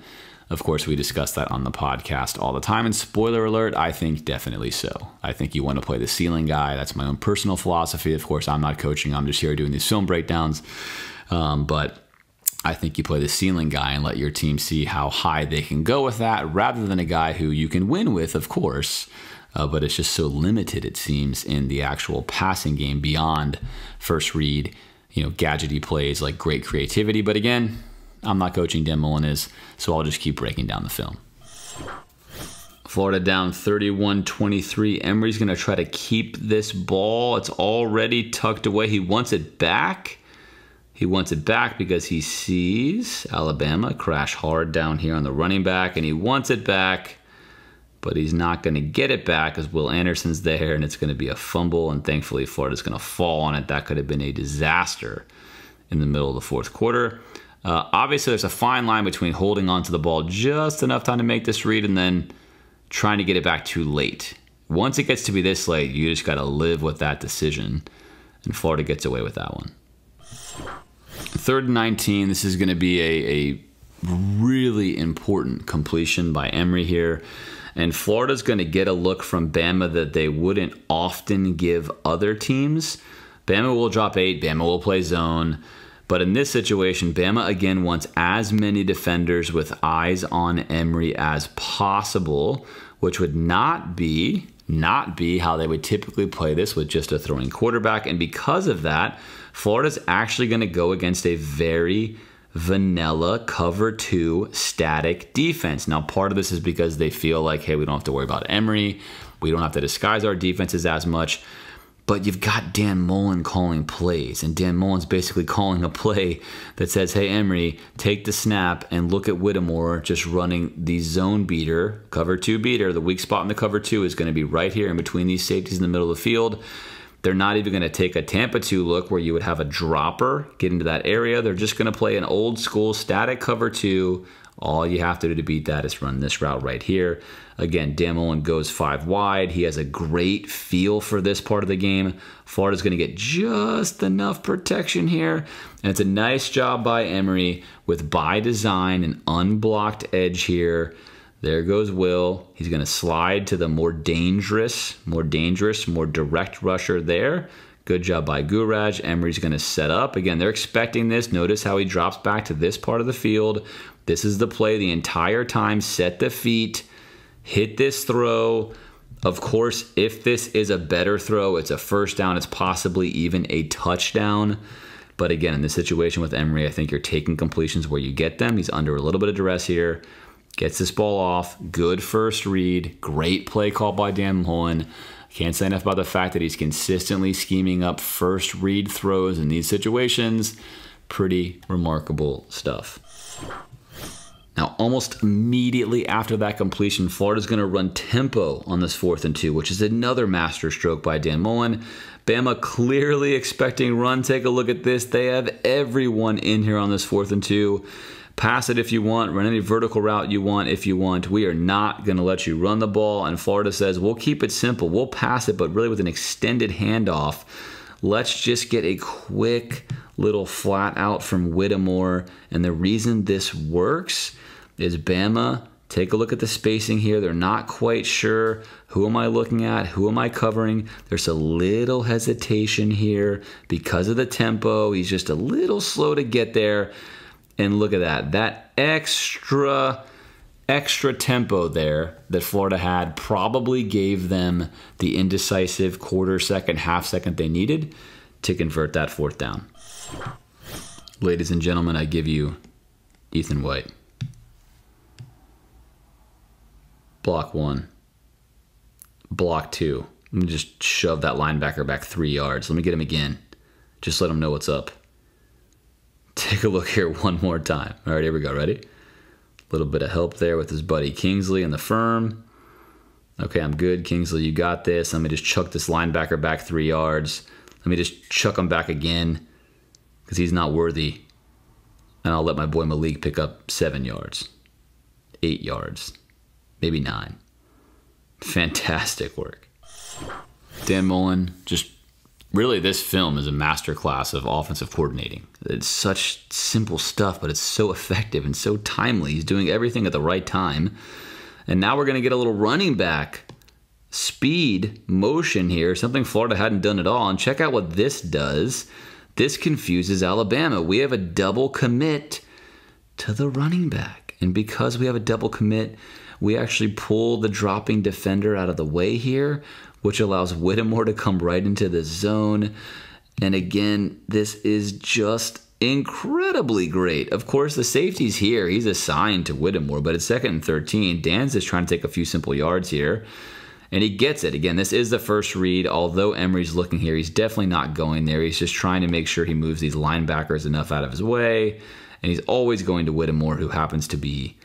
S1: of course, we discuss that on the podcast all the time. And spoiler alert, I think definitely so. I think you want to play the ceiling guy. That's my own personal philosophy. Of course, I'm not coaching, I'm just here doing these film breakdowns. Um, but I think you play the ceiling guy and let your team see how high they can go with that rather than a guy who you can win with, of course. Uh, but it's just so limited, it seems, in the actual passing game beyond first read, you know, gadgety plays like great creativity. But again, I'm not coaching Dan Mullen is, so I'll just keep breaking down the film. Florida down 31 23. Emory's going to try to keep this ball. It's already tucked away. He wants it back. He wants it back because he sees Alabama crash hard down here on the running back, and he wants it back, but he's not going to get it back as Will Anderson's there, and it's going to be a fumble. And thankfully, Florida's going to fall on it. That could have been a disaster in the middle of the fourth quarter. Uh, obviously, there's a fine line between holding onto the ball just enough time to make this read and then trying to get it back too late. Once it gets to be this late, you just got to live with that decision, and Florida gets away with that one. Third and 19, this is going to be a, a really important completion by Emory here. And Florida's going to get a look from Bama that they wouldn't often give other teams. Bama will drop eight, Bama will play zone. But in this situation, Bama again wants as many defenders with eyes on Emory as possible, which would not be not be how they would typically play this with just a throwing quarterback. And because of that, Florida's actually going to go against a very vanilla cover two static defense. Now, part of this is because they feel like, hey, we don't have to worry about Emory. We don't have to disguise our defenses as much. But you've got Dan Mullen calling plays, and Dan Mullen's basically calling a play that says, Hey, Emory, take the snap and look at Whittemore just running the zone beater, cover two beater. The weak spot in the cover two is going to be right here in between these safeties in the middle of the field. They're not even going to take a Tampa 2 look where you would have a dropper get into that area. They're just going to play an old school static cover 2 all you have to do to beat that is run this route right here. Again, Dan Mullen goes five wide. He has a great feel for this part of the game. Florida's going to get just enough protection here. And it's a nice job by Emory with by design an unblocked edge here. There goes Will. He's going to slide to the more dangerous, more dangerous, more direct rusher there. Good job by Gouraige. Emory's going to set up. Again, they're expecting this. Notice how he drops back to this part of the field this is the play the entire time. Set the feet, hit this throw. Of course, if this is a better throw, it's a first down, it's possibly even a touchdown. But again, in this situation with Emory, I think you're taking completions where you get them. He's under a little bit of duress here. Gets this ball off. Good first read. Great play call by Dan Mullen. Can't say enough about the fact that he's consistently scheming up first read throws in these situations. Pretty remarkable stuff. Now, almost immediately after that completion, Florida's going to run tempo on this fourth and two, which is another master stroke by Dan Mullen. Bama clearly expecting run. Take a look at this. They have everyone in here on this fourth and two. Pass it if you want, run any vertical route you want if you want. We are not going to let you run the ball. And Florida says, we'll keep it simple. We'll pass it, but really with an extended handoff. Let's just get a quick little flat out from Whittemore. And the reason this works is Bama. Take a look at the spacing here. They're not quite sure. Who am I looking at? Who am I covering? There's a little hesitation here because of the tempo. He's just a little slow to get there. And look at that. That extra extra tempo there that Florida had probably gave them the indecisive quarter second, half second they needed to convert that fourth down. Ladies and gentlemen, I give you Ethan White. block one, block two, Let me just shove that linebacker back three yards. Let me get him again. Just let him know what's up. Take a look here one more time. All right, here we go. Ready? A little bit of help there with his buddy Kingsley and the firm. Okay, I'm good. Kingsley, you got this. Let me just chuck this linebacker back three yards. Let me just chuck him back again because he's not worthy. And I'll let my boy Malik pick up seven yards, eight yards, maybe nine. Fantastic work. Dan Mullen, just really, this film is a masterclass of offensive coordinating. It's such simple stuff, but it's so effective and so timely. He's doing everything at the right time. And now we're going to get a little running back speed motion here, something Florida hadn't done at all. And check out what this does. This confuses Alabama. We have a double commit to the running back. And because we have a double commit, we actually pull the dropping defender out of the way here, which allows Whittemore to come right into the zone. And again, this is just incredibly great. Of course, the safety's here. He's assigned to Whittemore, but it's second and 13. Dan's just trying to take a few simple yards here. And he gets it. Again, this is the first read. Although Emory's looking here, he's definitely not going there. He's just trying to make sure he moves these linebackers enough out of his way. And he's always going to Whittemore, who happens to be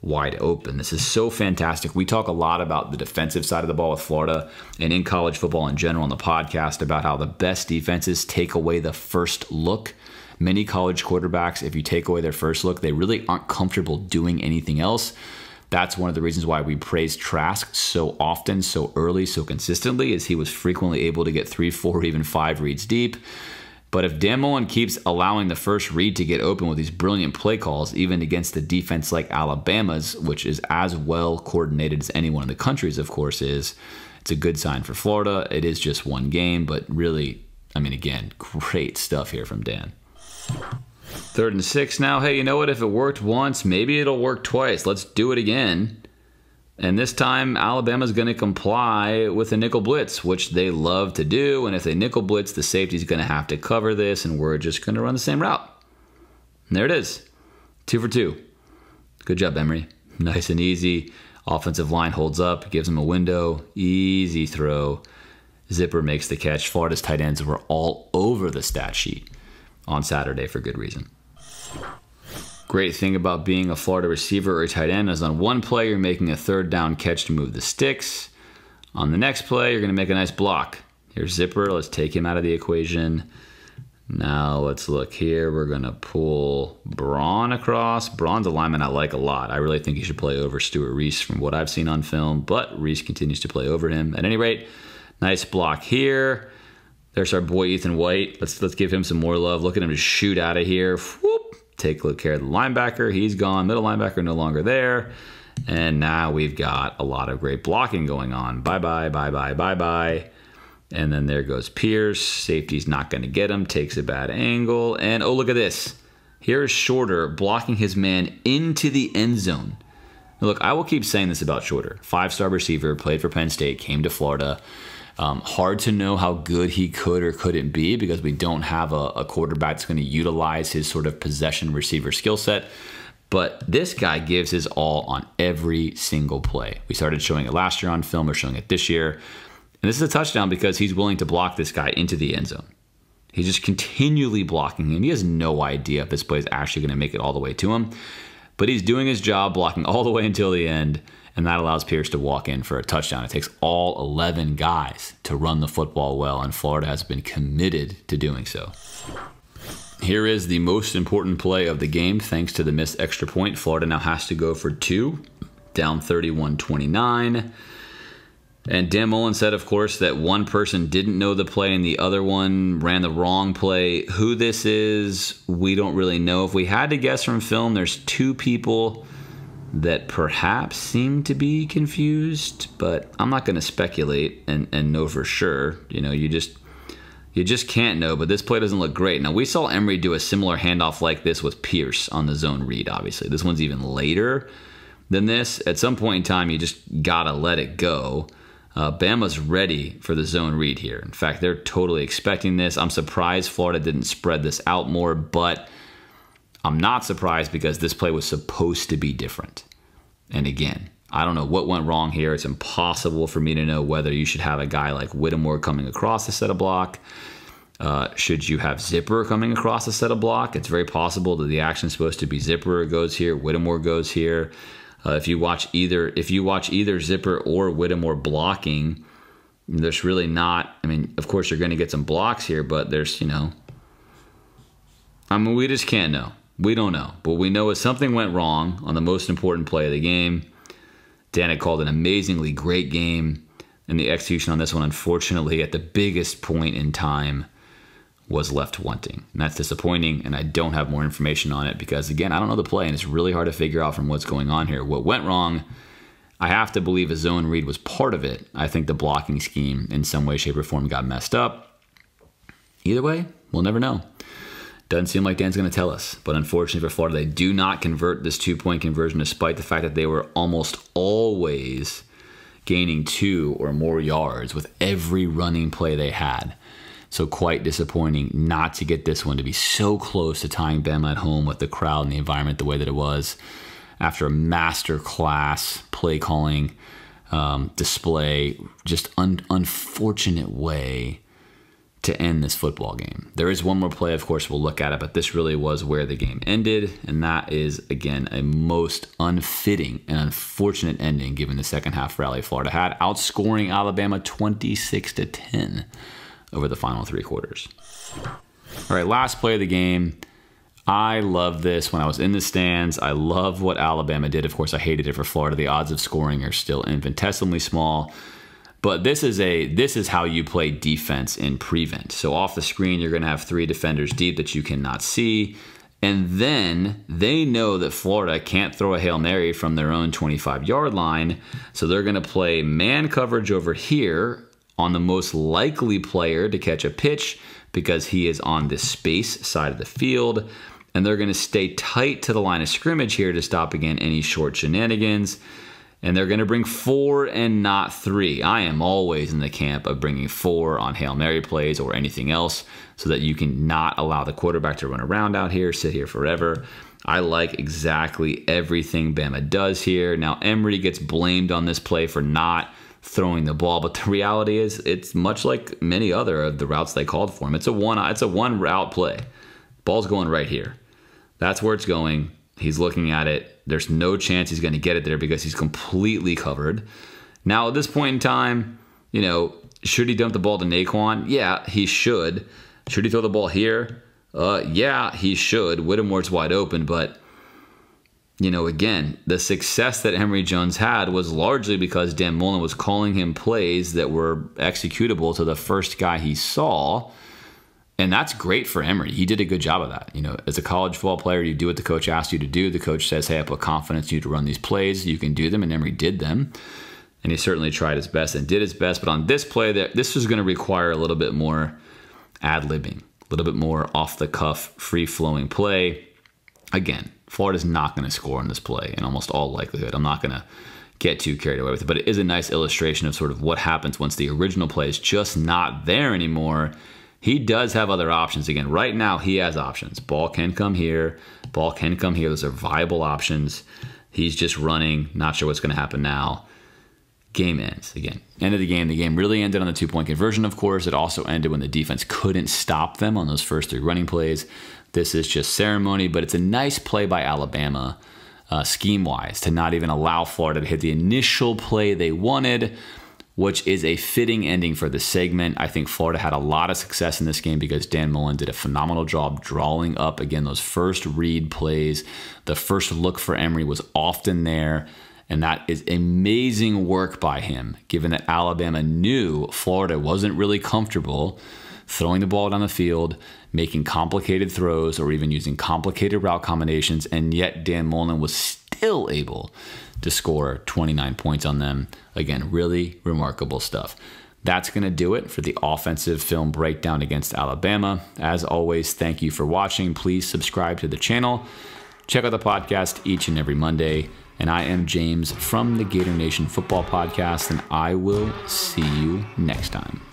S1: wide open. This is so fantastic. We talk a lot about the defensive side of the ball with Florida and in college football in general on the podcast about how the best defenses take away the first look. Many college quarterbacks, if you take away their first look, they really aren't comfortable doing anything else. That's one of the reasons why we praise Trask so often, so early, so consistently, is he was frequently able to get three, four, even five reads deep. But if Dan Mullen keeps allowing the first read to get open with these brilliant play calls, even against a defense like Alabama's, which is as well coordinated as anyone in the country's, of course, is, it's a good sign for Florida. It is just one game, but really, I mean, again, great stuff here from Dan. Third and six now. Hey, you know what? If it worked once, maybe it'll work twice. Let's do it again. And this time, Alabama's going to comply with a nickel blitz, which they love to do. And if they nickel blitz, the safety's going to have to cover this, and we're just going to run the same route. And there it is. Two for two. Good job, Emory. Nice and easy. Offensive line holds up, gives him a window. Easy throw. Zipper makes the catch. Florida's tight ends were all over the stat sheet on Saturday for good reason. Great thing about being a Florida receiver or a tight end is on one play, you're making a third down catch to move the sticks. On the next play, you're going to make a nice block. Here's Zipper. Let's take him out of the equation. Now let's look here. We're going to pull Braun across. Braun's a lineman I like a lot. I really think he should play over Stewart Reese from what I've seen on film, but Reese continues to play over him. At any rate, nice block here. There's our boy Ethan White. Let's let's give him some more love. Look at him just shoot out of here. Whoop take care of the linebacker. He's gone. Middle linebacker no longer there. And now we've got a lot of great blocking going on. Bye bye, bye bye, bye bye. And then there goes Pierce. Safety's not going to get him. Takes a bad angle. And oh, look at this. Here's Shorter blocking his man into the end zone. Look, I will keep saying this about Shorter. Five star receiver, played for Penn State, came to Florida. Um, hard to know how good he could or couldn't be because we don't have a, a quarterback that's going to utilize his sort of possession receiver skill set. But this guy gives his all on every single play. We started showing it last year on film, we're showing it this year. And this is a touchdown because he's willing to block this guy into the end zone. He's just continually blocking him. He has no idea if this play is actually going to make it all the way to him. But he's doing his job, blocking all the way until the end and that allows Pierce to walk in for a touchdown. It takes all 11 guys to run the football well, and Florida has been committed to doing so. Here is the most important play of the game. Thanks to the missed extra point, Florida now has to go for two, down 31 29. And Dan Mullen said, of course, that one person didn't know the play and the other one ran the wrong play. Who this is, we don't really know. If we had to guess from film, there's two people that perhaps seem to be confused, but I'm not going to speculate and, and know for sure. You know, you just you just can't know. But this play doesn't look great. Now we saw Emory do a similar handoff like this with Pierce on the zone read. Obviously, this one's even later than this. At some point in time, you just gotta let it go. Uh, Bama's ready for the zone read here. In fact, they're totally expecting this. I'm surprised Florida didn't spread this out more, but I'm not surprised because this play was supposed to be different. And again, I don't know what went wrong here. It's impossible for me to know whether you should have a guy like Whittemore coming across the set of block. Uh, should you have Zipper coming across the set of block? It's very possible that the action is supposed to be Zipper goes here, Whittemore goes here. Uh, if you watch either, if you watch either Zipper or Whittemore blocking, there's really not. I mean, of course you're going to get some blocks here, but there's you know. I mean, we just can't know. We don't know, but we know if something went wrong on the most important play of the game. Dan had called an amazingly great game, and the execution on this one, unfortunately, at the biggest point in time, was left wanting. And that's disappointing, and I don't have more information on it because, again, I don't know the play, and it's really hard to figure out from what's going on here. What went wrong, I have to believe a zone read was part of it. I think the blocking scheme, in some way, shape, or form, got messed up. Either way, we'll never know. Doesn't seem like Dan's going to tell us. But unfortunately for Florida, they do not convert this two point conversion despite the fact that they were almost always gaining two or more yards with every running play they had. So quite disappointing not to get this one to be so close to tying Bama at home with the crowd and the environment the way that it was after a master class play calling um, display, just un- unfortunate way to end this football game. There is one more play, of course, we'll look at it, but this really was where the game ended, and that is, again, a most unfitting and unfortunate ending given the second half rally Florida had, outscoring Alabama 26 to 10 over the final three quarters. All right, last play of the game. I love this when I was in the stands. I love what Alabama did. Of course, I hated it for Florida. The odds of scoring are still infinitesimally small. But this is a this is how you play defense in prevent. So off the screen, you're going to have three defenders deep that you cannot see. And then they know that Florida can't throw a Hail Mary from their own 25 yard line. So they're going to play man coverage over here on the most likely player to catch a pitch because he is on the space side of the field. And they're going to stay tight to the line of scrimmage here to stop again any short shenanigans and they're going to bring four and not three. I am always in the camp of bringing four on Hail Mary plays or anything else so that you can not allow the quarterback to run around out here, sit here forever. I like exactly everything Bama does here. Now, Emory gets blamed on this play for not throwing the ball, but the reality is it's much like many other of the routes they called for him. It's a one it's a one route play. Ball's going right here. That's where it's going. He's looking at it. There's no chance he's going to get it there because he's completely covered. Now, at this point in time, you know, should he dump the ball to Nay'Quan? Yeah, he should. Should he throw the ball here? Uh, yeah, he should. Whittemore's wide open, but you know, again, the success that Emory Jones had was largely because Dan Mullen was calling him plays that were executable to the first guy he saw and that's great for Emory. He did a good job of that. You know, as a college football player, you do what the coach asks you to do. The coach says, "Hey, I put confidence in you to run these plays. You can do them," and Emory did them. And he certainly tried his best and did his best. But on this play, that this was going to require a little bit more ad libbing, a little bit more off the cuff, free flowing play. Again, Florida's not going to score on this play in almost all likelihood. I'm not going to get too carried away with it, but it is a nice illustration of sort of what happens once the original play is just not there anymore he does have other options. Again, right now he has options. Ball can come here. Ball can come here. Those are viable options. He's just running. Not sure what's going to happen now. Game ends. Again, end of the game. The game really ended on the two point conversion, of course. It also ended when the defense couldn't stop them on those first three running plays. This is just ceremony, but it's a nice play by Alabama. Uh, scheme wise, to not even allow Florida to hit the initial play they wanted, which is a fitting ending for the segment. I think Florida had a lot of success in this game because Dan Mullen did a phenomenal job drawing up again those first read plays. The first look for Emory was often there. And that is amazing work by him, given that Alabama knew Florida wasn't really comfortable throwing the ball down the field, making complicated throws, or even using complicated route combinations. And yet, Dan Mullen was still able to score 29 points on them. Again, really remarkable stuff. That's going to do it for the offensive film breakdown against Alabama. As always, thank you for watching. Please subscribe to the channel. Check out the podcast each and every Monday. And I am James from the Gator Nation Football Podcast, and I will see you next time.